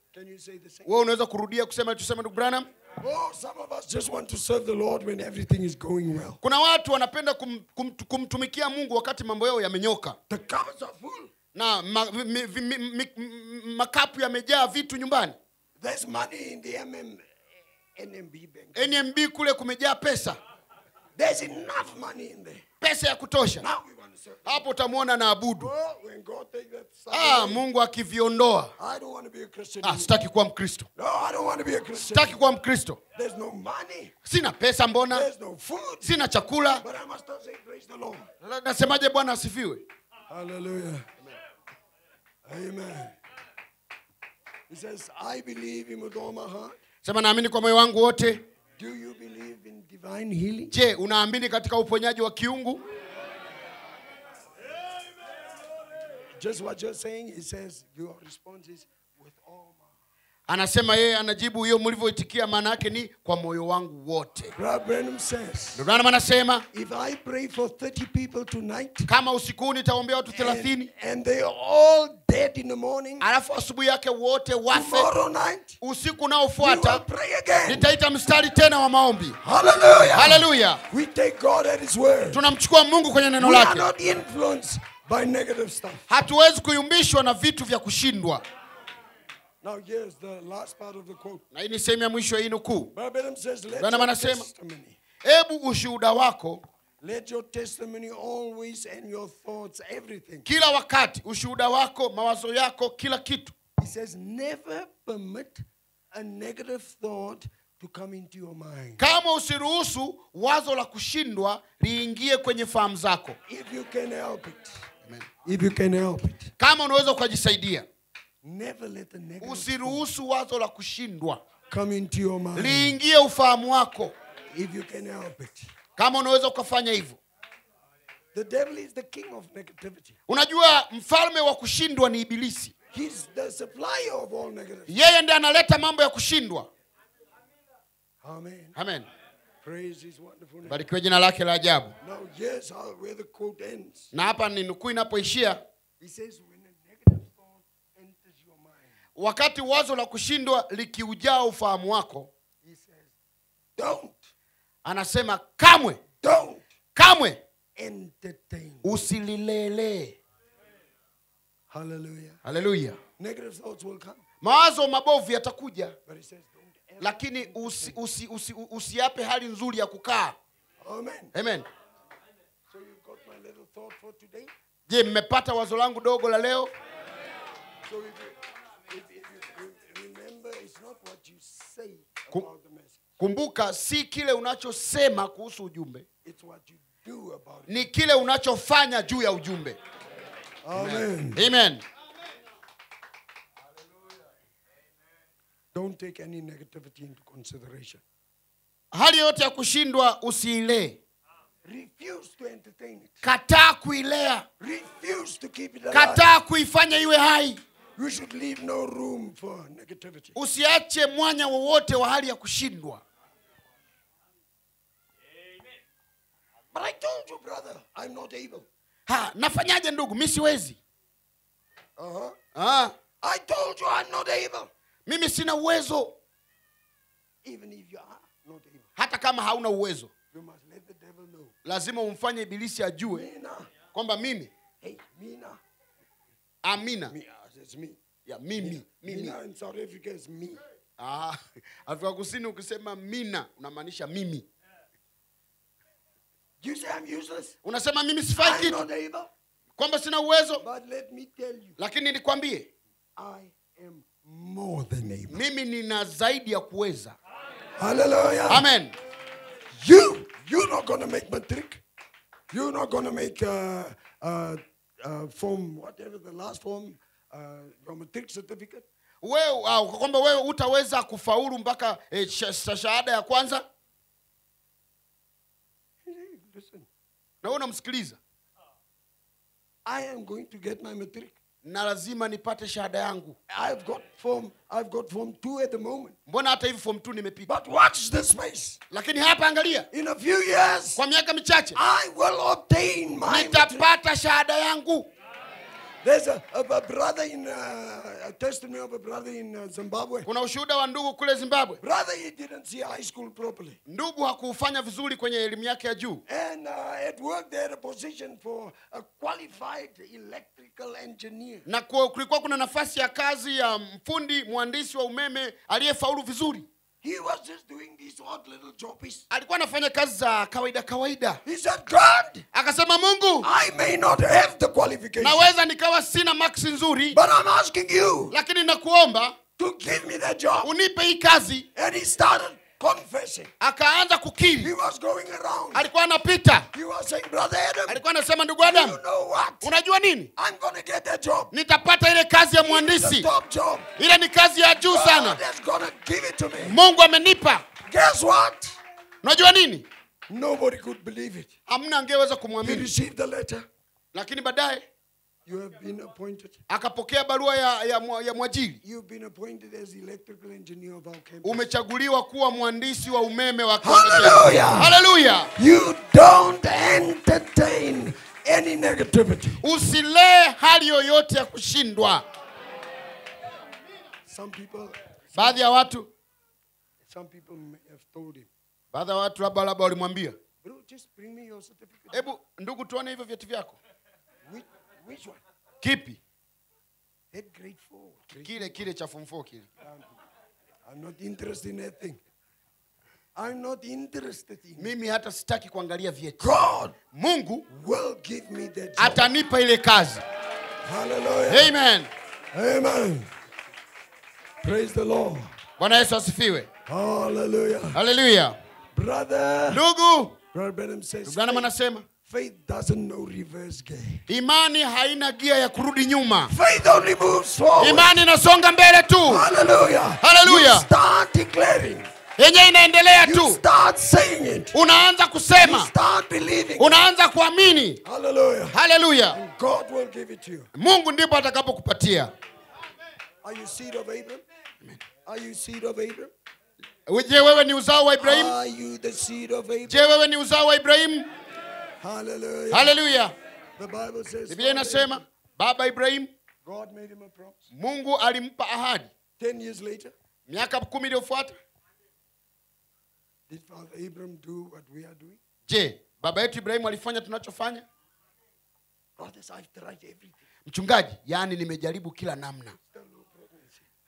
Wewe unaweza kurudia kusema tuseme ndugu branham? Oh, some of us just want to serve the Lord when everything is going well. kuna watu wanapenda kum, kum, kumtumikia mungu wakati mambo yao yamenyoka. The cupboards are full. na ma, mi, mi, mi, mi, makapu yamejaa vitu nyumbani. There's money in the MM, NMB bank. nmb kule kumejaa pesa There's enough money in there. pesa ya kutosha Now we want to serve. hapo utamwona na abudu Oh, when God take that ah, mungu akiviondoa I don't want to be a Christian. ah, sitaki kuwa mkristo No, I don't want to be a Christian. sitaki kuwa mkristo There's no money. sina pesa mbona There's no food. sina chakula But I must say, praise the Lord. Na- nasemaje bwana asifiwe Hallelujah. Amen. He says, I believe him with all my heart. Sema naamini kwa moyo wangu wote Do you believe in divine healing? je unaamini katika uponyaji wa kiungu Just what you're saying, he says, your response is with all anasema yeye anajibu hiyo mlivyoitikia maana yake ni kwa moyo wangu wote anasema if I pray for 30 people tonight kama usiku nitaombea watu and, thelathini and they are all dead in the morning, alafu asubuhi yake wote wafe night, usiku unaofuata nitaita mstari tena wa maombi Hallelujah. haleluya We take God at His word. tunamchukua mungu kwenye neno lake not influenced by negative stuff. hatuwezi kuyumbishwa na vitu vya kushindwa Now, here's the last part of the quote. na hii ni sehemu ya mwisho ya hii nukuu Branham says, let your anasema, testimony, hebu ushuhuda wako let your testimony always and your thoughts, everything. kila wakati ushuhuda wako mawazo yako kila kitu He says, never permit a negative thought to come into your mind. kama usiruhusu wazo la kushindwa liingie kwenye fahamu zako If you can help it. Amen. If you can help it. kama unaweza ukajisaidia usiruhusu wazo la kushindwa come into your mind. liingie ufahamu wako If you can help it. kama unaweza ukafanya hivyo The devil is the king of negativity. unajua mfalme wa kushindwa ni ibilisi He's the supplier of all negativity. yeye ndiye analeta mambo ya kushindwa Amen. amen Praise his wonderful name. barikiwe jina lake la ajabu Now, yes, where the quote ends. na hapa ni nukuu inapoishia He says, when a negative thought enters your mind, wakati wazo la kushindwa likiujaa ufahamu wako he says, don't, anasema kamwe. Don't. Kamwe. Entertain. usililelee Hallelujah. haleluya Negative thoughts will come, mawazo mabovu yatakuja. But he says, don't ever. lakini usi, usi, usi, usiape hali nzuri ya kukaa. Amen. amen. So you got my little thought for today. je mmepata wazo langu dogo la leo? So if you, kumbuka si kile unachosema kuhusu ujumbe. Ni kile unachofanya juu ya ujumbe. Amen. amen. Don't take any negativity into consideration. hali yote ya kushindwa usiilee. Refuse to entertain it. kataa kuilea. Refuse to keep it alive. kataa kuifanya iwe hai You should leave no room for negativity. usiache mwanya wowote wa hali ya kushindwa But I told you, brother, I'm not able. ha nafanyaje ndugu mi siwezi Uh-huh. ah, I told you I'm not able. mimi sina uwezo Even if you are not able, hata kama hauna uwezo you must let the devil know. lazima umfanye ibilisi ajue kwamba mimi Hey, Mina. amina Me, it's me. Yeah, mimi mimi Mina in South Africa is me. ah, afrika kusini ukisema mina unamaanisha mimi You say I'm useless. unasema mimi sifai kitu kwamba sina uwezo But let me tell you, lakini nikwambie I am more than able. mimi nina zaidi ya kuweza Hallelujah. amen You, you're not going to make matric. You're not going to make uh, uh, uh, form, whatever the last form, uh, certificate. wewe uh, kwamba wewe utaweza kufaulu mpaka eh, sha- sha- shahada ya kwanza? Listen, na wewe unamsikiliza? I am going to get my matric. na lazima nipate shahada yangu. I've got form, I've got form two at the moment. mbona hata hivi form 2 nimepita? But watch this space. lakini hapa angalia. In a few years, kwa miaka michache. I will obtain my nitapata shahada yangu There's a, a, a brother in, uh, a testimony of a brother in uh, Zimbabwe. kuna ushuhuda wa ndugu kule zimbabwe Brother, he didn't see high school properly. ndugu hakufanya vizuri kwenye elimu yake ya juu And uh, at work, there a position for a qualified electrical engineer. na ku- kulikuwa kuna nafasi ya kazi ya mfundi mhandisi wa umeme aliyefaulu vizuri He was just doing these odd little jobs. alikuwa anafanya kazi za kawaida kawaida He said, God, akasema mungu I may not have the qualification, naweza nikawa sina marks nzuri but I'm asking you lakini nakuomba to give me that job. unipe hii kazi And he started confessing. akaanza He kukiri was going around. alikuwa anapita He was saying, Brother Adam, alikuwa anasema ndugu you adamu know what? unajua nini I'm going get a job. nitapata ile kazi ya mwandisi mhandisi top job. ile ni kazi ya juu sana is give it to me. mungu amenipa Guess what? unajua nini Nobody could believe it. hamna angeweza He kumwamini received the letter. lakini baadaye You have been appointed. akapokea barua ya, ya, ya mwajiri You've been appointed as electrical engineer of our campus. umechaguliwa kuwa mhandisi wa umeme wa Hallelujah. Hallelujah. You don't entertain any negativity. usilee hali yoyote ya kushindwa Some people, baadhi ya watu some people may have told him, baadhi ya watu labda labda walimwambia bro, just bring me your certificate. hebu ndugu tuone hivyo vyeti vyako Which, which one? kipi That grade four. Kile kile cha form 4 kile I'm not interested in anything. I'm not interested in mimi hata sitaki kuangalia vyeti God mungu will give me that job. atanipa ile kazi Hallelujah. amen Amen. Praise the Lord. bwana yesu asifiwe Hallelujah. haleluya Brother, ndugu Brother Branham says branham anasema faith doesn't know reverse gear. imani haina gia ya kurudi nyuma Faith only moves forward. imani inasonga mbele tu Hallelujah. Hallelujah. You start declaring. yenye inaendelea You tu start saying it. unaanza kusema You start believing. unaanza kuamini Hallelujah. haleluya And God will give it to you. mungu ndipo atakapokupatia Are you seed of Abraham? Are you seed of Abraham? je wewe ni uzao wa ibrahimu Are you the seed of Abraham? je wewe ni uzao wa ibrahimu Hallelujah. Haleluya The Bible biblia inasema baba ibrahim God made him a promise. mungu alimpa ahadi Ten years later, miaka kumi iliyofuata did Father Abraham do what we are doing? je baba yetu ibrahimu alifanya tunachofanya Brothers, I've tried everything. mchungaji yaani nimejaribu kila namna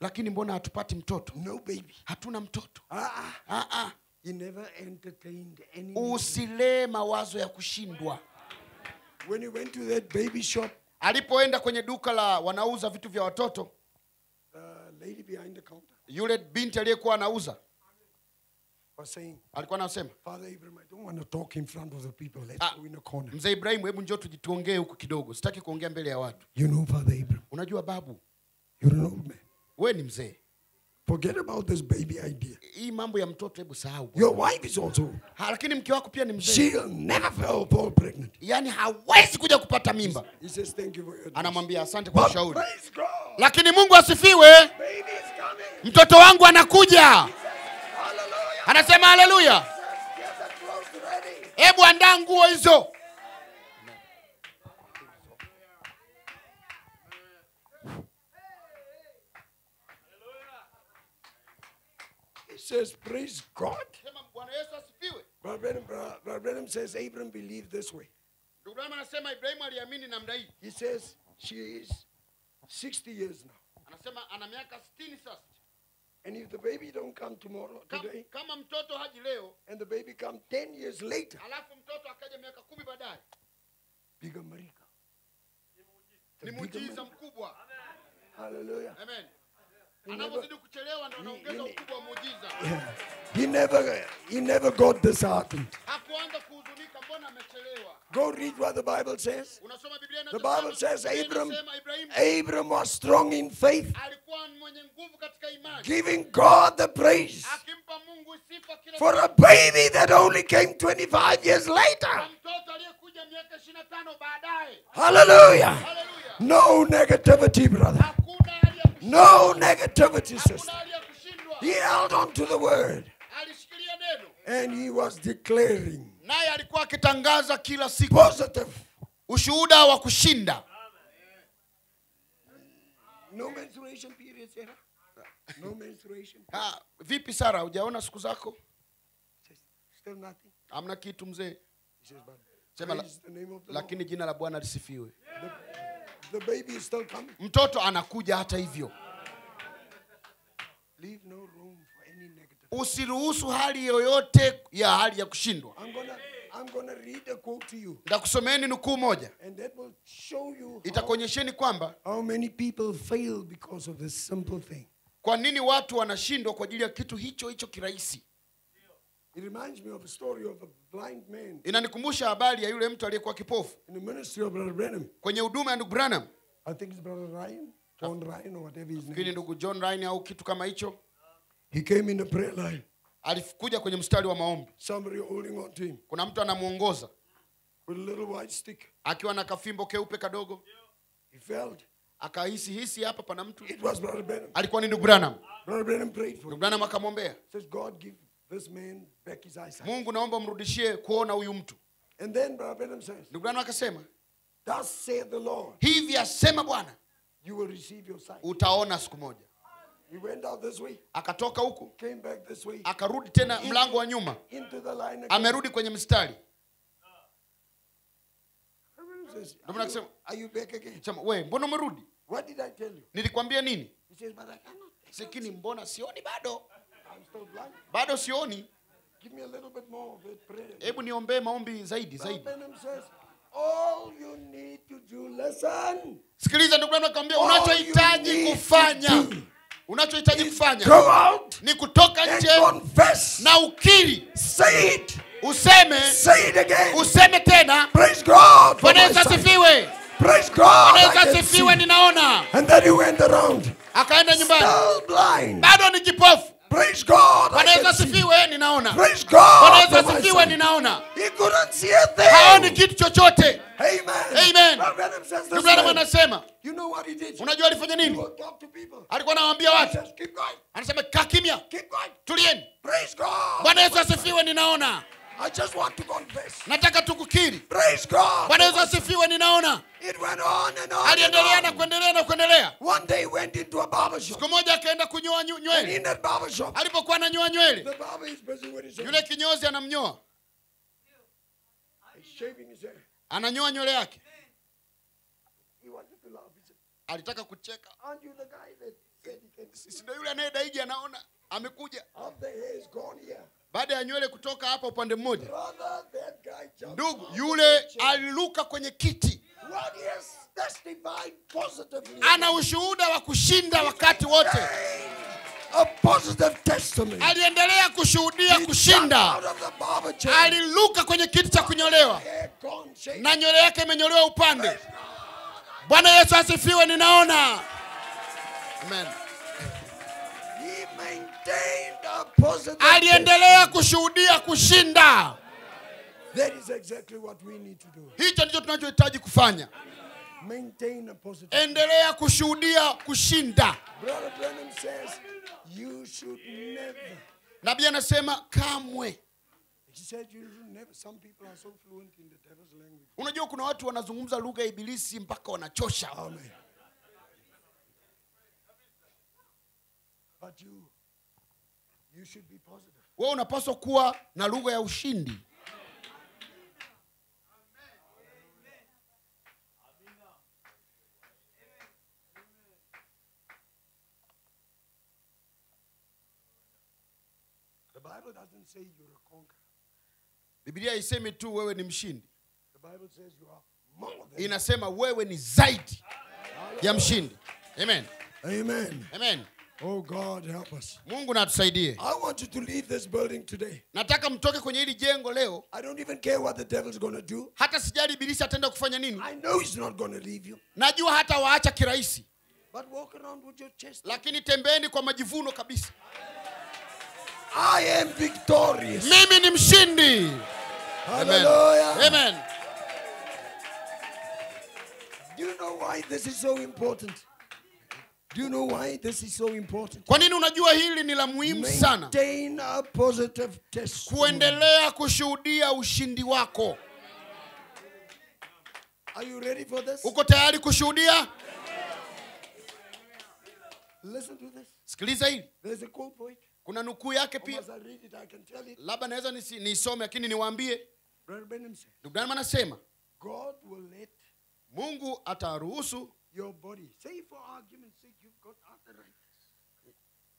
lakini mbona hatupati mtoto No baby. hatuna mtoto Ah, ah. ah, ah. He never entertained any. usilee mawazo ya kushindwa When he went to that baby shop, alipoenda kwenye duka la wanauza vitu vya watoto the lady behind the counter yule binti aliyekuwa anauza was saying, alikuwa anasema Father ibrahim I don't want to talk in front of the people. Let's Ah. go in the corner. mzee ibrahimu hebu njoo tujituongee huku kidogo sitaki kuongea mbele ya watu You know, Father Abraham, unajua babu you're an old man. we ni mzee Forget about this baby idea. hii mambo ya mtoto hebu sahau Your wife is also ha, lakini mke wako pia ni mzee She'll never fall, fall pregnant. yaani hawezi kuja kupata mimba He says, Thank you for your anamwambia asante kwa ushauri lakini mungu asifiwe mtoto wangu anakuja Hallelujah. anasema haleluya hebu andaa nguo hizo says, Praise God. Sema, bwana yesu asifiwe Brother Branham, Brother- Brother Branham says Abraham believed this way. ndugu Branham anasema ibrahimu aliamini namna hii He says she is 60 years now. anasema ana miaka 60 sasa And if the baby don't come tomorrow, kama, today, kama mtoto haji leo and the baby come 10 years later, alafu mtoto akaja miaka kumi baadaye bigger miracle. ni muujiza mkubwa Hallelujah. amen He anavyozidi kuchelewa ndo anaongeza He- he- ukubwa wa muujiza Yeah. He never he never got disheartened. hakuanza kuhuzunika mbona amechelewa Go read what the Bible says. unasoma biblia The inasema- Bible says Biblia Abraham inasema ibrahimu Abraham was strong in faith, alikuwa mwenye nguvu katika imani giving God the praise akimpa mungu sifa kila for a siku. baby that only came 25 years Kwa later. mtoto aliyekuja miaka 25 baadaye Hallelujah. haleluya No negativity, brother. No negativity, kushindwa He held on to the word and he was declaring naye alikuwa akitangaza kila siku positive. ushuhuda wa kushinda No menstruation period, Sarah. No menstruation. ha, vipi sara hujaona siku zako Still nothing. hamna kitu mzee Sema praise the name of the Lord. lakini jina la bwana lisifiwe The baby is still coming. mtoto anakuja hata hivyo Leave no room for any negative. usiruhusu hali yoyote ya hali ya kushindwa I'm gonna I'm gonna read a quote to you, nitakusomeeni nukuu moja and that will show you how, itakuonyesheni kwamba how many people fail because of this simple thing. kwa nini watu wanashindwa kwa ajili ya kitu hicho hicho kirahisi It reminds me of a story of a blind man inanikumbusha habari ya yule mtu aliyekuwa kipofu. in the ministry of Brother Branham. kwenye huduma ya ndugu branham. I think it's Brother Ryan, John Ryan, or whatever his name ndugu john ryan au kitu kama hicho. He came in the prayer line. alikuja kwenye mstari wa maombi. Somebody holding on to him. Kuna mtu anamwongoza with a little white stick. akiwa na kafimbo keupe kadogo. He felt akahisi hisi hapa pana mtu. it was Brother Branham. alikuwa ni ndugu branham. Brother Branham prayed for ndugu branham akamwombea. Says, God, give this man back his eyesight. mungu naomba mrudishie kuona huyu mtu And then Brother says, ndugu branham akasema Thus saith the Lord, hivi asema bwana you will receive your sight. utaona siku moja He went out this way, akatoka huku came back this way, akarudi tena mlango wa nyuma into the line again. amerudi kwenye mstari Brother Brenham says, Ndio maana are you, are you back again? sema we mbona umerudi What did I tell you? nilikwambia nini He says, but I cannot. sikini mbona sioni bado. Bado sioni Give me a little bit more of it, prayer. hebu niombee maombi zaidi zaidi says, all you need to do, listen, sikiliza ndugu yangu akamwambia All unachohitaji kufanya unachohitaji kufanya out ni kutoka and nje confess. na ukiri Say it. useme Say it again. useme tena Praise God. bwana asifiwe Praise God. bwana I asifiwe ninaona And then he went around. akaenda nyumbani Still blind. bado ni kipofu Praise God. Bwana yesu asifiwe ninaona. Praise bwana God. yesu for asifiwe ninaona. He couldn't see a haoni kitu chochote. Amen. Amen. Branham anasema You know what he did? unajua alifanya nini? Alikuwa anawaambia watu. Anasema kaa kimya. Tulieni. Praise God. bwana yesu asifiwe ninaona I just want to confess. nataka tukukiri Praise God. bwana yesu asifiwe ninaona It went on and on. aliendelea na kuendelea na kuendelea One day went into a barber shop. siku moja akaenda kunyoa nywele in that barber shop, alipokuwa ananyoa nywele the barber is busy with his hair. yule kinyozi anamnyoa He's shaving his hair. ananyoa nywele yake He wanted to laugh. Alitaka kucheka Aren't you the guy that said he can ndio yule anayedaiji anaona amekuja the hair is gone here. Baada ya nywele kutoka hapa upande mmoja ndugu yule aliruka aliluka kwenye kiti. Ana ushuhuda wa kushinda wakati wote. A positive testimony. aliendelea kushuhudia kushinda. aliluka kwenye kiti cha kunyolewa. Na nywele yake imenyolewa upande. Bwana yesu asifiwe ninaona. Amen. Aliendelea kushuhudia kushinda That is exactly what we need to do. hicho ndicho tunachohitaji kufanya Maintain a positive. endelea kushuhudia kushinda Brother Branham says you should never. nabii anasema kamwe He said you should never. Some people are so fluent in the devil's language. unajua kuna watu wanazungumza lugha ya ibilisi mpaka wanachosha Amen. But you, you should be positive. wewe unapaswa kuwa na lugha ya ushindi biblia Bible doesn't say you're a conqueror. bibilia haisemi tu wewe ni mshindi The Bible says you are more than. inasema wewe ni zaidi ya mshindi amen Amen. amen Oh God, help us. mungu na atusaidie I want you to leave this building today. nataka mtoke kwenye hili jengo leo I don't even care what the devil's going to do. hata sijali ibilisi ataenda kufanya nini I know he's not going to leave you. najua hata waacha kirahisi But walk around with your chest. lakini tembeeni kwa majivuno kabisa I am victorious. mimi ni mshindi amen. Amen Do you know why this is so important? Do you know why this is so important? kwa nini unajua hili ni la muhimu sana Maintain a positive testimony. kuendelea kushuhudia ushindi wako Are you ready for this? uko tayari kushuhudia Listen to this. sikiliza hili There's a for it. kuna nukuu yake pia labda naweza nisome niisome lakini niwaambie ndugu Branham anasema God will let mungu ataruhusu your body, say for argument's sake, you've got arthritis.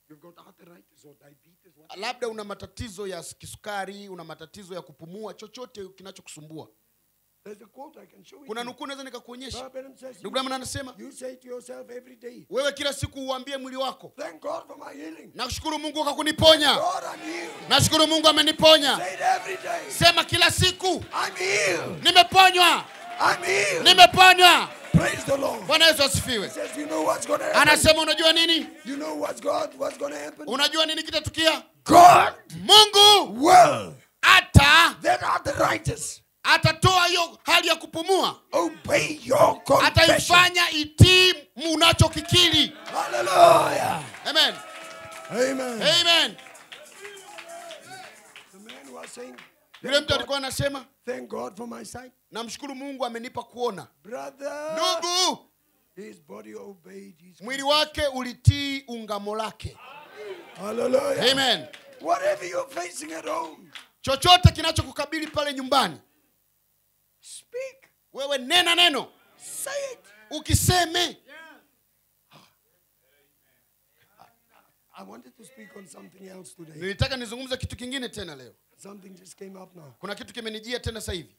You've got arthritis or diabetes. What? labda una matatizo ya kisukari una matatizo ya kupumua chochote kinachokusumbua There's a quote I can show you. kuna nukuu naweza nikakuonyesha Branham says, ndugu you, branham anasema you say to yourself every day, wewe kila siku uambie mwili wako thank God for my healing. nashukuru mungu kwa kuniponya God, I'm healed. nashukuru mungu ameniponya Say it every day. sema kila siku I'm healed. nimeponywa I'm healed. nimeponywa Praise the Lord. bwana yesu asifiwe you know what's going happen? anasema unajua nini You know what's God, what's gonna happen? unajua nini kitatukia God mungu will, ata that righteous. atatoa hiyo hali ya kupumua obey your confession. ataifanya itii unachokikiri Hallelujah. amen Amen. amen The man was saying, yule mtu alikuwa anasema thank God for my sight. namshukuru mungu amenipa kuona. Brother, ndugu! His body obeyed his mwili wake ulitii ungamo lake. Hallelujah. amen. Whatever you're facing at home, chochote kinachokukabili pale nyumbani. Speak. wewe nena neno. Say it. ukiseme. I wanted to speak on something else today. nilitaka nizungumze kitu kingine tena leo Something just came up now. kuna kitu kimenijia tena sasa hivi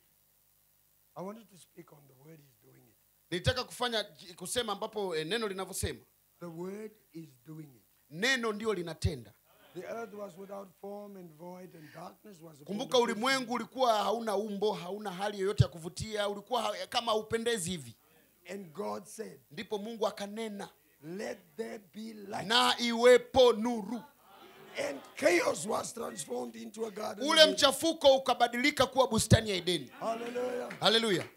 I wanted to speak on the word is doing it. nilitaka kufanya kusema ambapo eh, neno linavyosema The word is doing it. neno ndio linatenda The earth was without form and void, and darkness was upon kumbuka ulimwengu ulikuwa hauna umbo hauna hali yoyote ya kuvutia ulikuwa ha- kama upendezi hivi And God said, ndipo mungu akanena Let there be light. na iwepo nuru And chaos was transformed into a garden. ule mchafuko ukabadilika kuwa bustani ya edeni Hallelujah. haleluya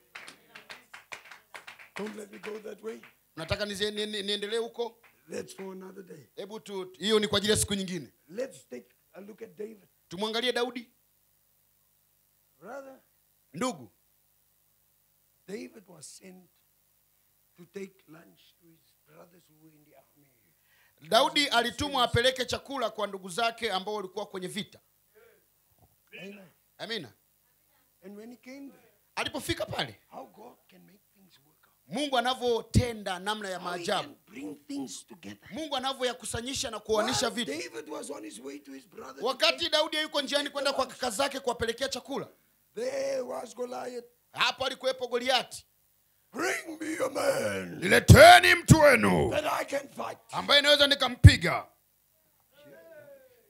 Don't let me go that way. nataka ni- ni- niendelee huko Let's for another day. hebu tu hiyo ni kwa ajili ya siku nyingine Let's take a look at David. tumwangalie daudi Brother, ndugu David was sent to take lunch to his brothers who were in the. Daudi alitumwa apeleke chakula kwa ndugu zake ambao walikuwa kwenye vita. Amina. Alipofika pale mungu anavyotenda namna ya maajabu. mungu anavyoyakusanyisha na kuoanisha vitu. Wakati daudi yuko njiani kwenda kwa kaka zake kuwapelekea chakula hapo alikuwepo goliati Bring me a man nileteni mtu wenu that I can fight. ambaye naweza nikampiga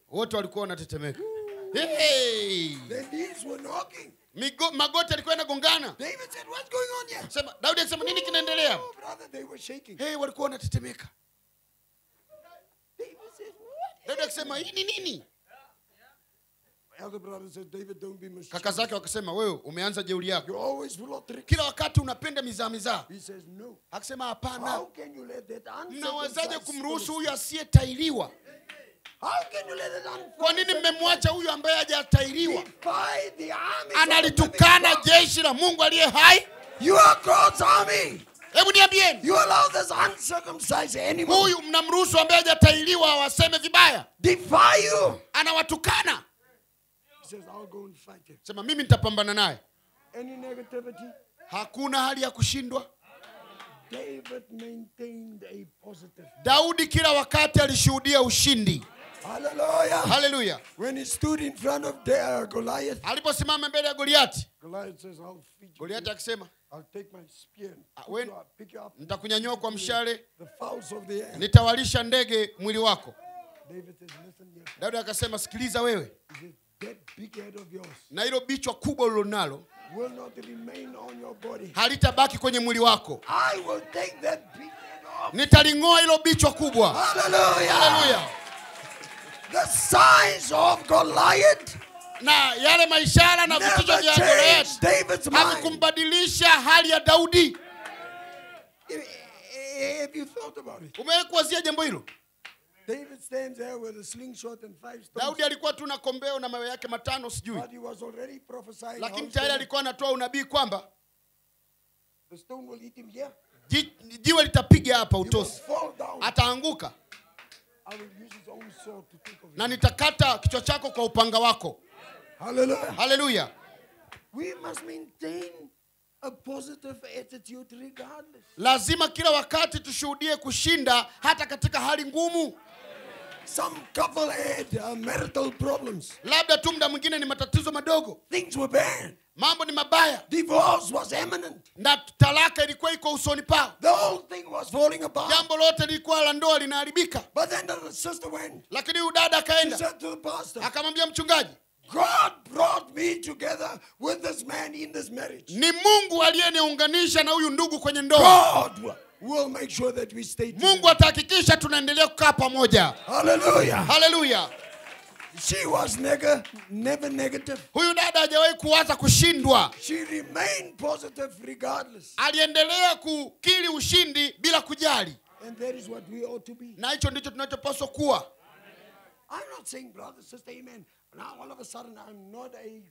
wote walikuwa wanatetemeka hey! Their knees were knocking. Migo, magoti alikuwa yanagongana David said, What's going on here? sema daudi akisema nini kinaendelea Oh, brother, they were shaking. hey, walikuwa wanatetemeka David said, What? daudi akisema hii ni nini Elder brother said, David, don't be mischievous. Kaka zake wakasema wewe umeanza jeuri yako. Kila wakati unapenda mizaa mizaa. He says, No. akasema How hapana can you let that mnawezaje kumruhusu huyu asiyetairiwa? How can you let that kwa nini mmemwacha huyu ambaye hajatairiwa? Analitukana jeshi la mungu aliye hai. You are God's army. hebu niambieni. You allow this uncircumcised animal huyu mnamruhusu ambaye hajatairiwa waseme vibaya? Defy you. anawatukana He says, I'll go and fight him. sema mimi nitapambana naye Any negativity? hakuna hali ya kushindwa David maintained a positive. daudi kila wakati alishuhudia ushindi Hallelujah. Hallelujah. When he stood in front of the, uh, Goliath, aliposimama mbele ya goliati Goliath says, I'll feed you. goliati akisema I'll take my spear and Ah, pick you up nitakunyanyua kwa mshale the fowls of the air. nitawalisha ndege mwili wako David says, listen daudi akasema sikiliza wewe He says, that big head of yours. Na hilo bichwa kubwa ulilonalo will not remain on your body. halitabaki kwenye mwili wako. I will take that big head off. nitaling'oa hilo bichwa kubwa. Haleluya The signs of Goliath na yale maishara na vitisho vya goliati havikumbadilisha hali ya daudi. Have you thought about it? umewahi kuwazia jambo hilo David stands there with a slingshot and five stones. daudi alikuwa tu na kombeo na mawe yake matano sijui But he was already prophesying. lakini tayari alikuwa anatoa unabii kwamba the stone will eat him here. ji- jiwe litapiga hapa utosi ataanguka I will use his own sword to take of na nitakata kichwa chako kwa upanga wako Hallelujah. Hallelujah. We must maintain a positive attitude regardless. lazima kila wakati tushuhudie kushinda hata katika hali ngumu Some couple had uh, marital problems. labda tu muda mwingine ni matatizo madogo Things were bad. mambo ni mabaya Divorce was imminent. na talaka ilikuwa iko usoni pao The whole thing was falling apart. jambo lote lilikuwa la ndoa linaharibika But then the sister went. lakini huyu dada She akaenda said to the pastor, akamwambia mchungaji God brought me together with this man in this marriage. ni mungu aliyeniunganisha na huyu ndugu kwenye ndoa God will make sure that we stay mungu atahakikisha tunaendelea kukaa pamoja Hallelujah. haleluya She was neg- never negative. huyu dada hajawahi kuwaza kushindwa She remained positive regardless. aliendelea kukiri ushindi bila kujali And that is what we ought to be. na hicho ndicho tunachopaswa kuwa I'm not saying, brother, sister, amen. Now all of a sudden I'm not a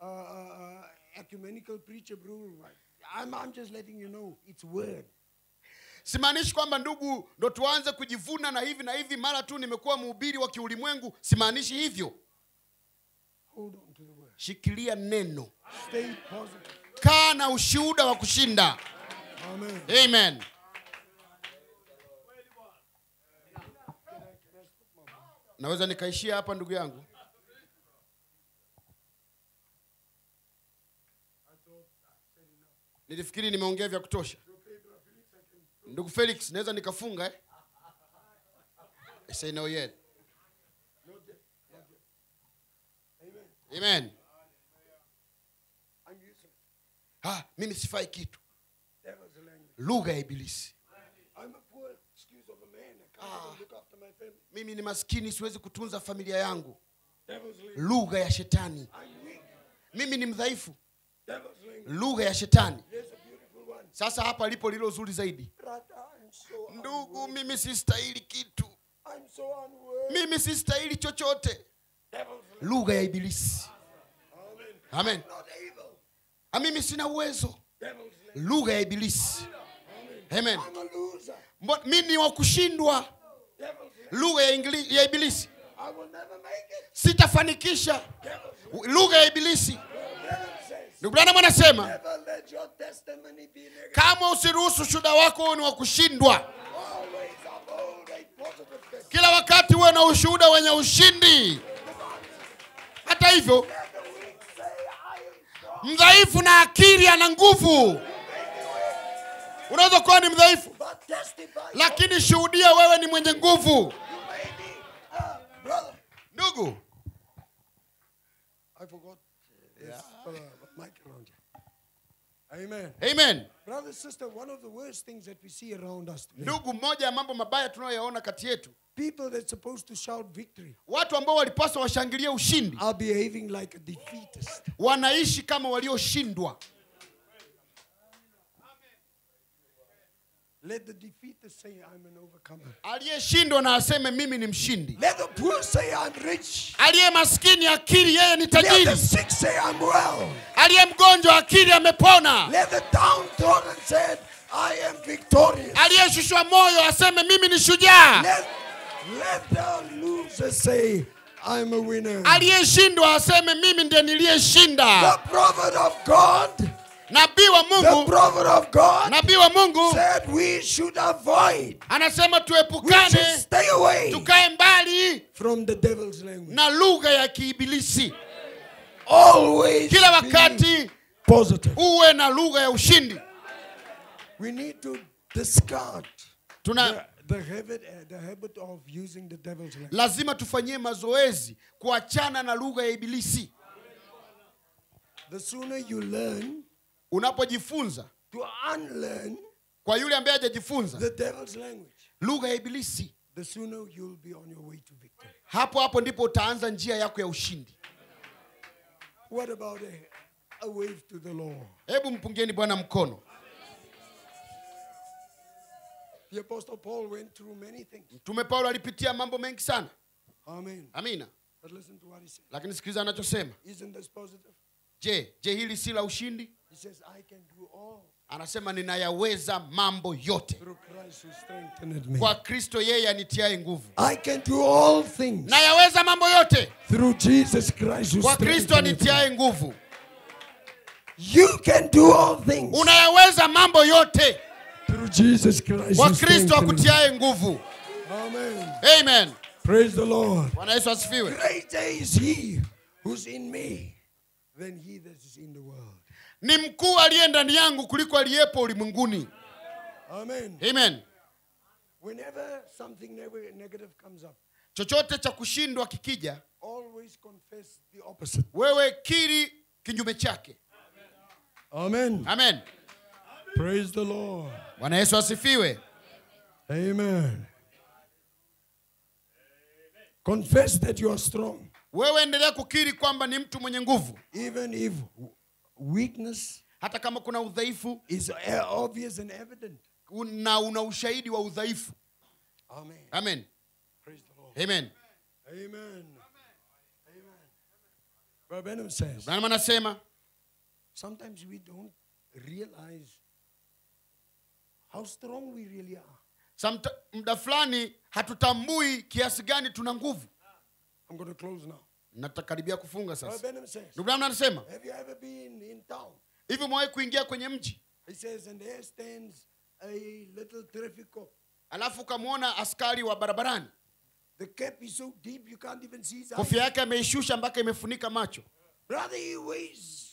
uh, uh, ecumenical preacher, bro. I'm, I'm just letting you know it's word. Simaanishi kwamba ndugu ndo tuanze kujivuna na hivi na hivi mara tu nimekuwa mhubiri wa kiulimwengu. Simaanishi hivyo. Shikilia neno. Stay kaa na ushuhuda wa kushinda. Amen. amen. Naweza nikaishia hapa ndugu yangu? Nilifikiri nimeongea vya kutosha ndugu felix naweza nikafunga eh? I say no yet. amen ha, ah, mimi sifai kitu lugha ya ibilisi I'm a poor excuse of a man. I can't even look after my family. mimi ni maskini siwezi kutunza familia yangu lugha ya shetani mimi ni mdhaifu lugha ya shetani There's a beautiful one. Sasa hapa lipo lilo zuri zaidi. So ndugu mimi sistahili kitu. So mimi sistahili chochote. Lugha ya ibilisi. Amen. amen. Ah, mimi sina uwezo. Lugha ya ibilisi. Amen. Mimi. Ni wa kushindwa. Lugha ya, ya ibilisi. Sitafanikisha. Lugha ya ibilisi ndugu branham anasema kama usiruhusu shuhuda wako ni wa kushindwa. Kila wakati huwe na ushuhuda wenye ushindi. Hata hivyo mdhaifu na akili ana nguvu. Unaweza kuwa ni mdhaifu lakini shuhudia wewe ni mwenye nguvu. Uh, ndugu. I forgot. Yes, uh, mic around here. Amen. amen Brother, sister, one of the worst things that we see around us today, ndugu mmoja ya mambo mabaya tunayoyaona kati yetu people that supposed to shout victory watu ambao walipaswa washangilie ushindi are behaving like a defeatist. wanaishi kama walioshindwa Let the defeated say, I'm an overcomer. aliyeshindwa na aseme mimi ni mshindi Let the poor say, I'm rich. aliye maskini akiri yeye ni tajiri. Let the sick say, I'm well. aliye mgonjwa akiri amepona Let the downtrodden say, I am victorious. aliyeshushwa moyo aseme mimi ni shujaa Let, let the loser say, I'm a winner. aliyeshindwa aseme mimi ndiye niliyeshinda The prophet of God, nabii wa the mungu prophet of God nabii wa mungu said we should avoid, anasema we should tuepukane stay away tukae mbali from the devil's language. na lugha ya kiibilisi Always kila wakati positive. uwe na lugha ya ushindi We need to discard tuna the, the, habit, uh, the habit of using the devil's language. lazima tufanyie mazoezi kuachana na lugha ya ibilisi The sooner you learn unapojifunza to unlearn kwa yule ambaye hajajifunza the devil's language, lugha ya ibilisi the sooner you'll be on your way to victory. hapo hapo ndipo utaanza njia yako ya ushindi What about a, a wave to the Lord? hebu mpungieni bwana mkono The Apostle Paul went through many things. mtume paulo alipitia mambo mengi sana Amen. amina But listen to what he said. lakini sikiliza anachosema Isn't this positive? je je hili si la ushindi He says, I can do all anasema ninayaweza mambo yote through Christ who strengthened me. kwa kristo yeye anitiaye nguvu I can do all things nayaweza mambo yote through Jesus Christ who kwa kristo anitiaye nguvu You can do all things unayaweza mambo yote through Jesus Christ kwa who kristo strengthened me. akutiaye nguvu Amen. amen Praise the Lord. bwana yesu asifiwe Greater is he who's in me than he that is in the world. Ni mkuu aliye ndani yangu kuliko aliyepo ulimwenguni Amen. amen Whenever something negative comes up, chochote cha kushindwa kikija always confess the opposite. wewe kiri kinyume chake Amen. amen Praise the Lord. bwana yesu asifiwe Amen. Confess that you are strong, wewe endelea kukiri kwamba ni mtu mwenye nguvu even if weakness hata kama kuna udhaifu is obvious and evident. na una ushahidi wa udhaifu Amen. amen Praise the Lord. amen Amen. Amen. Benham says, branham anasema sometimes we don't realize how strong we really are. Sometimes muda fulani hatutambui kiasi gani tuna nguvu I'm going to close now. Natakaribia kufunga sasa ndugu branham anasema have you ever been in town? hivi umewahi kuingia kwenye mji He says, and there stands a little traffic cop. alafu ukamwona askari wa barabarani The cap is so deep you can't even see his eyes. kofia yake ameishusha mpaka imefunika macho Brother, he weighs.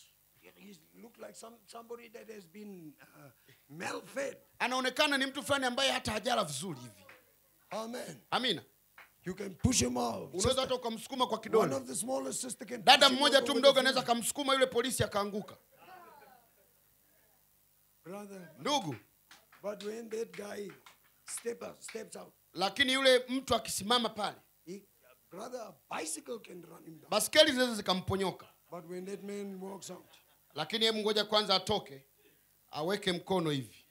He look like some, somebody that has been uh, malfed. anaonekana ni mtu fulani ambaye hata hajala vizuri hivi Amen. amina You can push him out. unaweza hata ukamsukuma kwa One of the smallest sister can dada mmoja tu mdogo anaweza akamsukuma yule polisi akaanguka. Brother, ndugu. but when that guy step out, steps out, lakini yule mtu akisimama pale he, brother, a bicycle can run him down. baskeli zinaweza zikamponyoka. But when that man walks out, lakini hebu ngoja kwanza atoke aweke mkono hivi.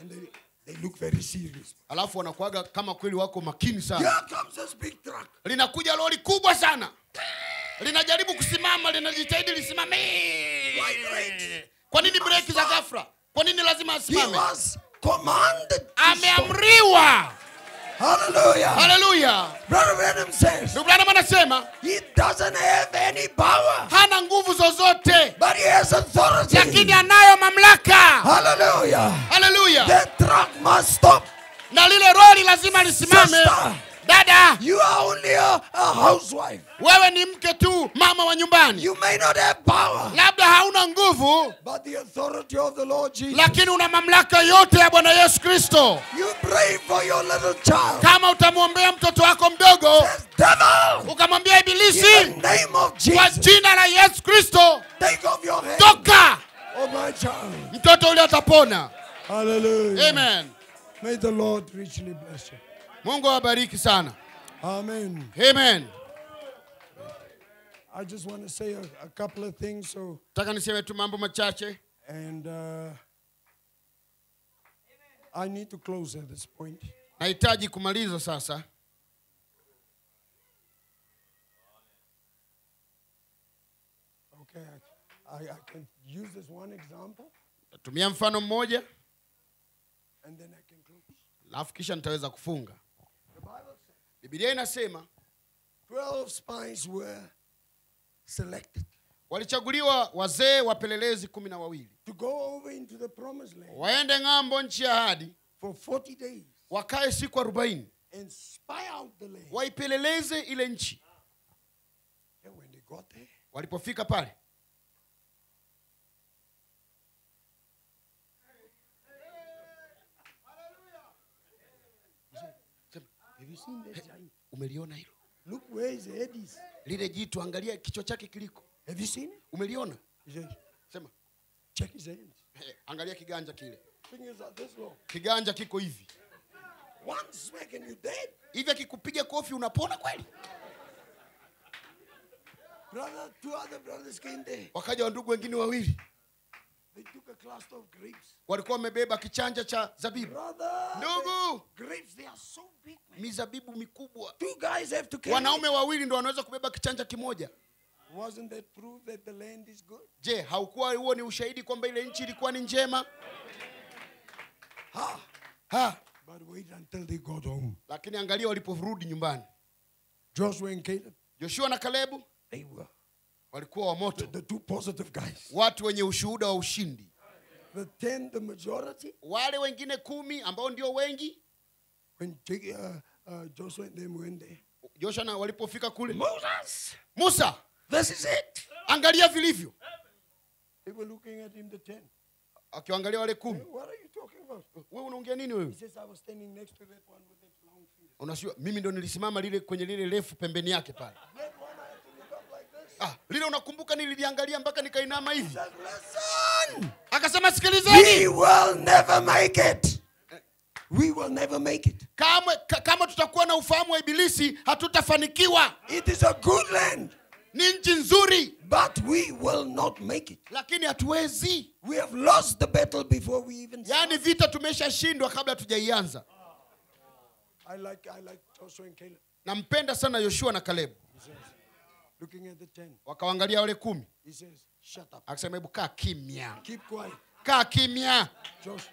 and they, they look very serious. alafu wanakuaga kama kweli wako makini Here sana comes this big truck. linakuja lori kubwa sana. Linajaribu kusimama linajitahidi lisimame. Kwa nini breki za ghafla? Kwa nini lazima He asimame was commanded. ameamriwa Hallelujah. Hallelujah. Brother Branham says ndugu branham anasema he doesn't have any power, hana nguvu zozote but he has authority. lakini anayo mamlaka Hallelujah. Hallelujah. The truck must stop. na lile roli lazima lisimame Sister. Dada You are only a, a housewife. wewe ni mke tu mama wa nyumbani You may not have power, labda hauna nguvu but the authority of the Lord Jesus. lakini una mamlaka yote ya bwana yesu kristo You pray for your little child. kama utamwombea mtoto wako mdogo ukamwambia ibilisi kwa jina la yesu kristo toka child. mtoto ule atapona Hallelujah. amen May the Lord richly bless you. Mungu awabariki sana Amen. amen I just want to say a, a couple of things. So, taka niseme tu mambo machache and uh, I need to close at this point. nahitaji kumaliza sasa Okay, I, I, I can use this one example, Tumia mfano mmoja and then I can close. alafu kisha nitaweza kufunga says bibilia inasema 12 spies were selected walichaguliwa wazee wapelelezi kumi na wawili to go over into the promised land waende ng'ambo nchi ya ahadi for 40 days wakae siku arobaini and spy out the land. waipeleleze ile nchi And when they got there, walipofika pale have you seen giant? Umeliona hilo Look where his head is. lile jitu angalia kichwa chake kiliko Have you seen umeliona Yes. sema check his hands. Hey, angalia kiganja kile Fingers are this long. kiganja kiko hivi One smack and you're dead. hivi akikupiga kofi unapona kweli Brother, two other brothers came there. wakaja wandugu wengine wawili They took a cluster of grapes. walikuwa wamebeba kichanja cha zabibu Brother, ndugu the grapes, they are so big, man. mizabibu mikubwa Two guys have to carry wanaume wawili ndo wanaweza kubeba kichanja kimoja Wasn't that proof that the land is good? je haukuwa huo ni ushahidi kwamba ile nchi ilikuwa ni njema Ha! ha But wait until they got home. lakini angalia waliporudi nyumbani Joshua and Caleb, joshua na kalebu they were walikuwa wa moto the two positive guys. watu wenye ushuhuda wa ushindi The ten, the majority, wale wengine kumi ambao ndio wengi when uh, uh, Joshua and them went there. joshua na walipofika kule Moses, musa this is it. angalia vilivyo They were looking at him, the ten. akiwaangalia wale kumi What are you talking about? wewe unaongea nini He wewe says, I was standing next to that one with that long finger. unashua mimi ndo nilisimama lile kwenye lile refu pembeni yake pale That one I had to look up like this. Ah, lile unakumbuka nililiangalia mpaka nikainama hivi. Akasema sikilizeni. We will never make it. We will never make it. kamwe kama tutakuwa na ufahamu wa ibilisi hatutafanikiwa. It is a good land, ni nchi nzuri. But we will not make it. lakini hatuwezi. We have lost the battle before we even yaani vita tumeshashindwa kabla hatujaianza. I like I like Joshua and Caleb. nampenda sana yoshua na kalebu looking at the ten, wakawangalia wale kumi he says, shut up. akasema hebu kaa kimya Keep quiet. kaa kimya Joshua,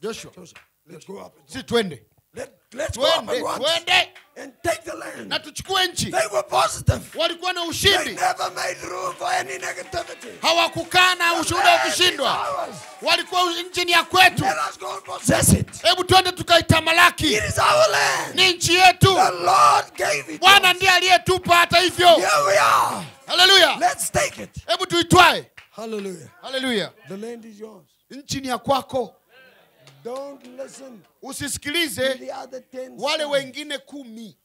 joshua Joshua, let's go up. si twende Let, let's go up twende at once twende and take the land. na tuchukue nchi They were positive. walikuwa na They ushindi never made room for any negativity. hawakukaa na ushuhuda wa Land is kushindwa ours. walikuwa nchi ni ya kwetu Let us go and possess it. hebu twende tukaitamalaki It is our land. ni nchi yetu The Lord gave it. to bwana us. ndiye aliyetupa hata hivyo Here we are. haleluya Let's take it. hebu tuitwae Hallelujah. haleluya The land is yours. nchi ni ya kwako Don't listen usisikilize the other ten. wale wengine kumi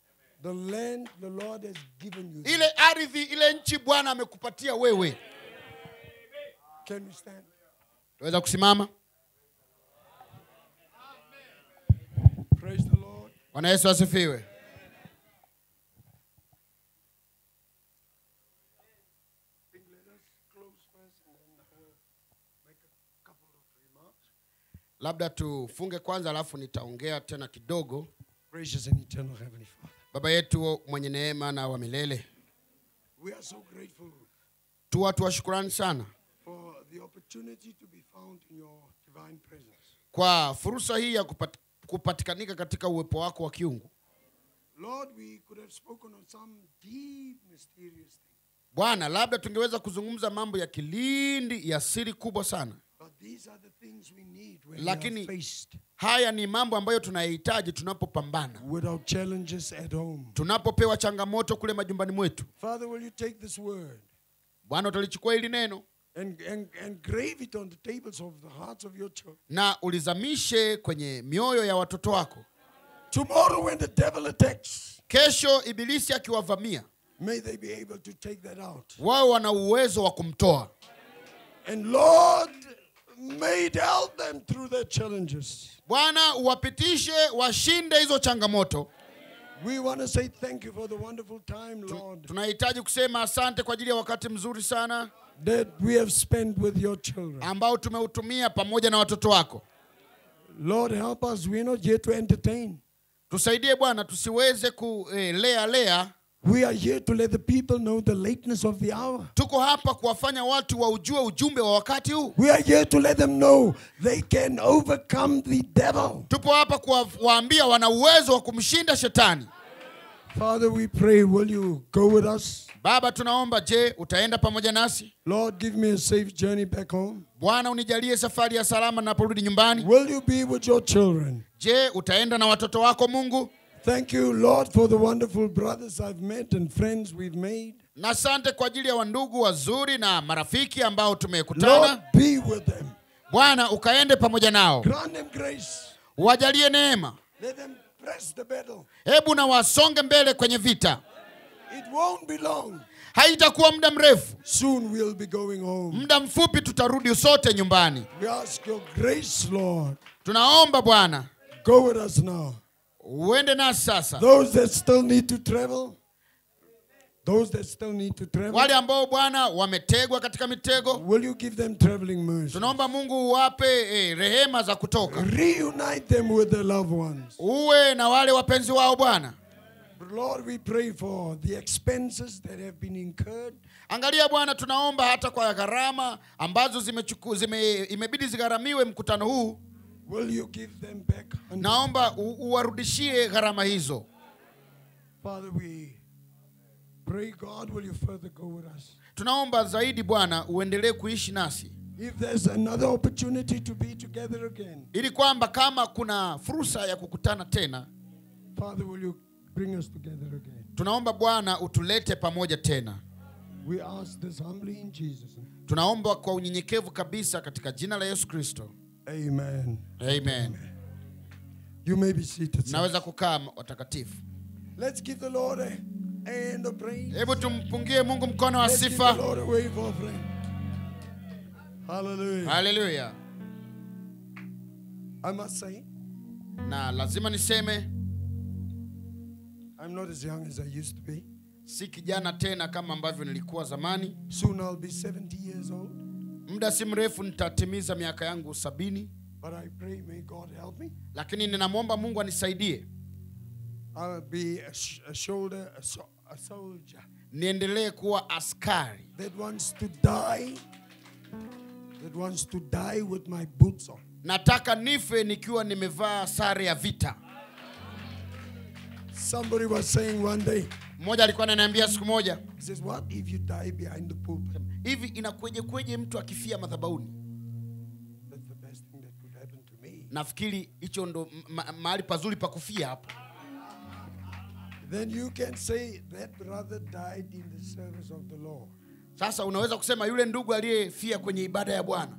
The land the Lord has given you. ile ardhi ile nchi bwana amekupatia wewe Can we stand? tunaweza kusimama Praise the Lord. bwana yesu asifiwe I think let us close first and then uh, make a couple of remarks. Labda tufunge kwanza alafu nitaongea tena kidogo. Gracious and eternal Heavenly Father, baba yetu mwenye neema na wa milele. We are so grateful tu watu wa shukurani sana for the opportunity to be found in your divine presence. kwa fursa hii ya kupat, kupatikanika katika uwepo wako wa kiungu. Lord, we could have spoken on some deep, mysterious thing, bwana labda tungeweza kuzungumza mambo ya kilindi ya siri kubwa sana Lakini- haya ni mambo ambayo tunayahitaji tunapopambana with our challenges at home. tunapopewa changamoto kule majumbani mwetu Father, will you take this word bwana utalichukua hili neno and, and, and grave it on the tables of the hearts of your children? na ulizamishe kwenye mioyo ya watoto wako Tomorrow, when the devil attacks, kesho ibilisi akiwavamia may they be able to take that out. wao wana uwezo wa kumtoa And Lord, may it help them through their challenges. bwana uwapitishe washinde hizo changamoto We want to say thank you for the wonderful time, Lord, tunahitaji kusema asante kwa ajili ya wakati mzuri sana that we have spent with your children. ambao tumeutumia pamoja na watoto wako Lord, help us. We're not here to entertain. tusaidie bwana tusiweze kulea lea We are here to let the people know the lateness of the hour. tuko hapa kuwafanya watu waujue ujumbe wa wakati huu We are here to let them know they can overcome the devil. tupo hapa kuwaambia wana uwezo wa kumshinda shetani Father, we pray, will you go with us? baba tunaomba je utaenda pamoja nasi Lord, give me a safe journey back home. bwana unijalie safari ya salama naporudi nyumbani Will you be with your children? je utaenda na watoto wako mungu Thank you, Lord, for the wonderful brothers I've met and friends we've made. na asante kwa ajili ya wandugu wazuri na marafiki ambao Lord, be with them. bwana ukaende pamoja nao Grant them grace. wajalie neema Let them press the battle. hebu na wasonge mbele kwenye vita It won't be long. haitakuwa muda mrefu Soon we'll be going home. muda mfupi tutarudi sote nyumbani We ask your grace, Lord. tunaomba bwana Go with us now. Uende nasi sasa Those that still need to travel, those that still need to travel, wale ambao bwana wametegwa katika mitego will you give them traveling mercy? tunaomba mungu uwape eh, rehema za kutoka Reunite them with their loved ones. uwe na wale wapenzi wao bwana Lord, we pray for the expenses that have been incurred. angalia bwana tunaomba hata kwa gharama ambazo zimechukua zime, imebidi zigharamiwe mkutano huu Will you give them back? Naomba uwarudishie gharama hizo Father, we pray, God, will you further go with us? tunaomba zaidi bwana uendelee kuishi nasi If there's another opportunity to be together again, ili kwamba kama kuna fursa ya kukutana tena Father, will you bring us together again? tunaomba bwana utulete pamoja tena We ask this humbly in Jesus' name. tunaomba kwa unyenyekevu kabisa katika jina la yesu kristo Amen. amen You may be seated. naweza kukaa watakatifu Let's give the Lord a hand of praise. hebu tumpungie mungu mkono wa Let's give the sifa Lord a wave offering. Hallelujah. Hallelujah. I must say, na lazima niseme I'm not as young as I used to be. si kijana tena kama ambavyo nilikuwa zamani Soon I'll be 70 years old. Muda si mrefu nitatimiza miaka yangu sabini But I pray, may God help me. lakini ninamwomba mungu anisaidie I'll be a, sh- a shoulder, a, so- a soldier niendelee kuwa askari that wants to die, that wants to die with my boots on. nataka nife nikiwa nimevaa sare ya vita Somebody was saying one day, mmoja alikuwa ananiambia siku moja he says, What if you die behind the pulpit? Hivi inakweje kweje mtu akifia madhabauni? Nafikiri hicho ndo mahali pazuri pa kufia hapo Then you can say that brother died in the service of the Lord. sasa unaweza kusema yule ndugu aliyefia kwenye ibada ya bwana